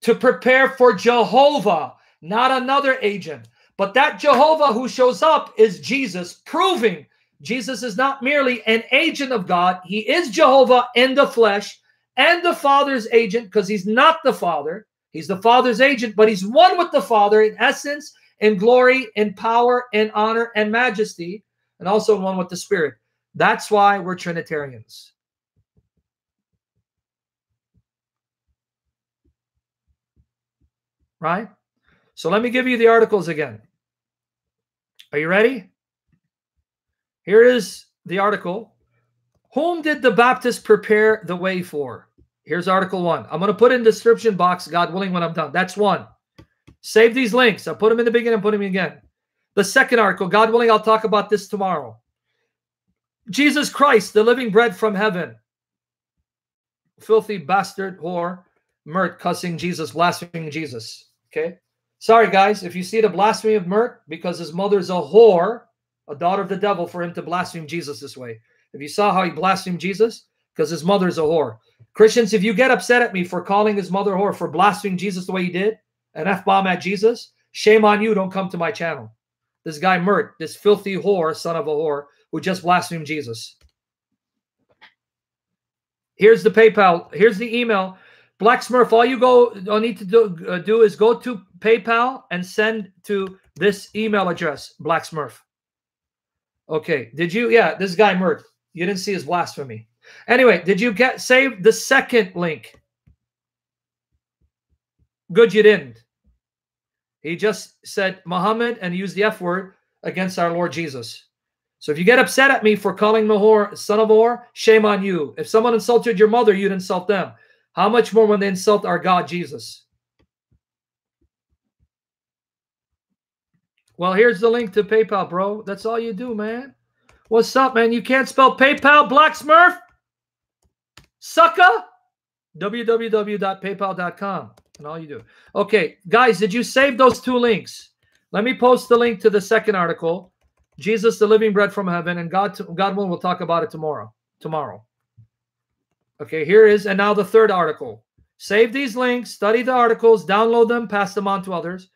to prepare for Jehovah, not another agent. But that Jehovah who shows up is Jesus, proving Jesus is not merely an agent of God, he is Jehovah in the flesh and the Father's agent because he's not the Father. He's the Father's agent, but he's one with the Father in essence, in glory, in power, in honor, and majesty, and also one with the Spirit. That's why we're Trinitarians. Right? So let me give you the articles again. Are you ready? Here is the article. Whom did the Baptist prepare the way for? Here's article one. I'm going to put in description box, God willing, when I'm done. That's one. Save these links. I'll put them in the beginning and put them again. The second article, God willing, I'll talk about this tomorrow. Jesus Christ, the living bread from heaven. Filthy bastard, whore, Mert cussing Jesus, blaspheming Jesus. Okay. Sorry, guys, if you see the blasphemy of Mert, because his mother's a whore, a daughter of the devil, for him to blaspheme Jesus this way. If you saw how he blasphemed Jesus, because his mother's a whore. Christians, if you get upset at me for calling his mother whore, for blaspheming Jesus the way he did, an F bomb at Jesus, shame on you. Don't come to my channel. This guy Mert, this filthy whore, son of a whore, who just blasphemed Jesus. Here's the PayPal. Here's the email. Black Smurf, all you go all need to do, uh, do is go to PayPal and send to this email address, Black Smurf. Okay. Did you? Yeah, this guy Mert. You didn't see his blasphemy. Anyway, did you get save the second link? Good, you didn't. He just said Muhammad and used the F word against our Lord Jesus. So if you get upset at me for calling Mahor son of Or, shame on you. If someone insulted your mother, you'd insult them. How much more when they insult our God Jesus? Well, here's the link to PayPal, bro. That's all you do, man. What's up, man? You can't spell PayPal, Black Smurf? Sucker? www.paypal.com. And all you do. Okay, guys, did you save those two links? Let me post the link to the second article. Jesus, the living bread from heaven, and God, God will, we'll talk about it tomorrow. Tomorrow. Okay, here is, and now the third article. Save these links, study the articles, download them, pass them on to others.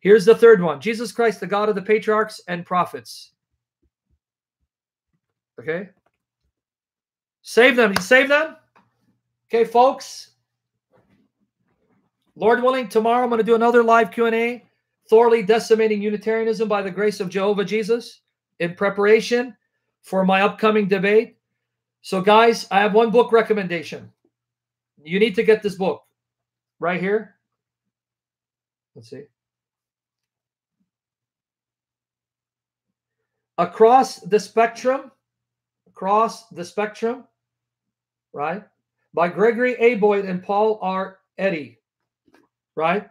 Here's the third one Jesus Christ, the God of the patriarchs and prophets. Okay. Save them. You save them? Okay, folks. Lord willing, tomorrow I'm going to do another live Q&A, thoroughly decimating Unitarianism by the grace of Jehovah Jesus in preparation for my upcoming debate. So, guys, I have one book recommendation. You need to get this book right here. Let's see. Across the Spectrum, Across the Spectrum, right? By Gregory A. Boyd and Paul R. Eddy, right?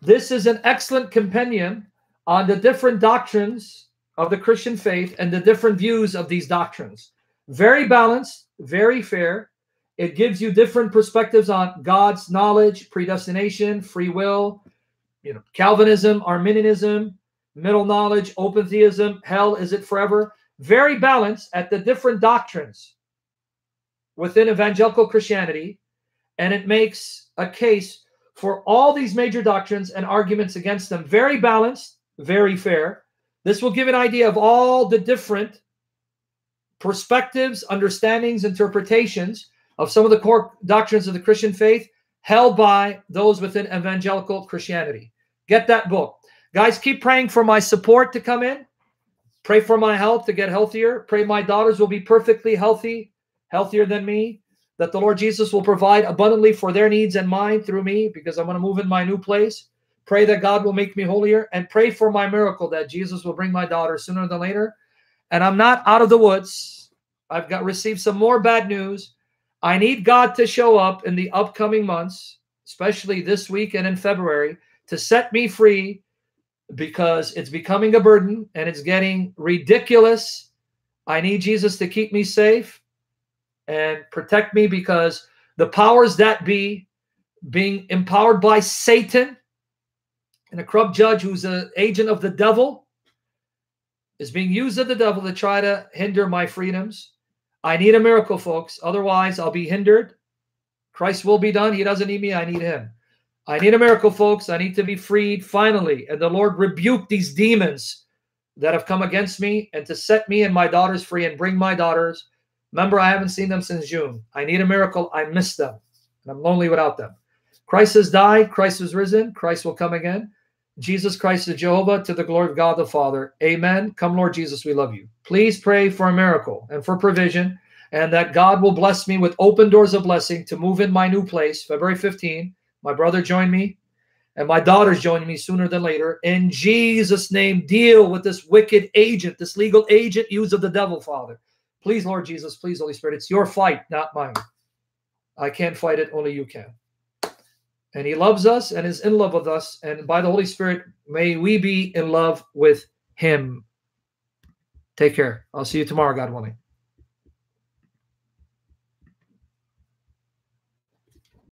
This is an excellent compendium on the different doctrines of the Christian faith and the different views of these doctrines. Very balanced, very fair. It gives you different perspectives on God's knowledge, predestination, free will, you know, Calvinism, Arminianism, middle knowledge, open theism, hell, is it forever? Very balanced at the different doctrines within evangelical Christianity. And it makes a case for all these major doctrines and arguments against them. Very balanced, very fair. This will give an idea of all the different perspectives, understandings, interpretations of some of the core doctrines of the Christian faith held by those within evangelical Christianity. Get that book. Guys, keep praying for my support to come in. Pray for my health to get healthier. Pray my daughters will be perfectly healthy, healthier than me. That the Lord Jesus will provide abundantly for their needs and mine through me because I'm going to move in my new place. Pray that God will make me holier and pray for my miracle that Jesus will bring my daughter sooner than later. And I'm not out of the woods. I've got received some more bad news. I need God to show up in the upcoming months, especially this week and in February, to set me free because it's becoming a burden and it's getting ridiculous. I need Jesus to keep me safe and protect me because the powers that be being empowered by Satan and a corrupt judge who's an agent of the devil is being used of the devil to try to hinder my freedoms. I need a miracle, folks. Otherwise, I'll be hindered. Christ will be done. He doesn't need me. I need him. I need a miracle, folks. I need to be freed finally. And the Lord rebuke these demons that have come against me and to set me and my daughters free and bring my daughters. Remember, I haven't seen them since June. I need a miracle. I miss them. And I'm lonely without them. Christ has died. Christ has risen. Christ will come again. Jesus Christ is Jehovah to the glory of God the Father. Amen. Come, Lord Jesus, we love you. Please pray for a miracle and for provision and that God will bless me with open doors of blessing to move in my new place, February 15 my brother joined me, and my daughter's joining me sooner than later. In Jesus' name, deal with this wicked agent, this legal agent used of the devil, Father. Please, Lord Jesus, please, Holy Spirit, it's your fight, not mine. I can't fight it, only you can. And he loves us and is in love with us. And by the Holy Spirit, may we be in love with him. Take care. I'll see you tomorrow, God willing.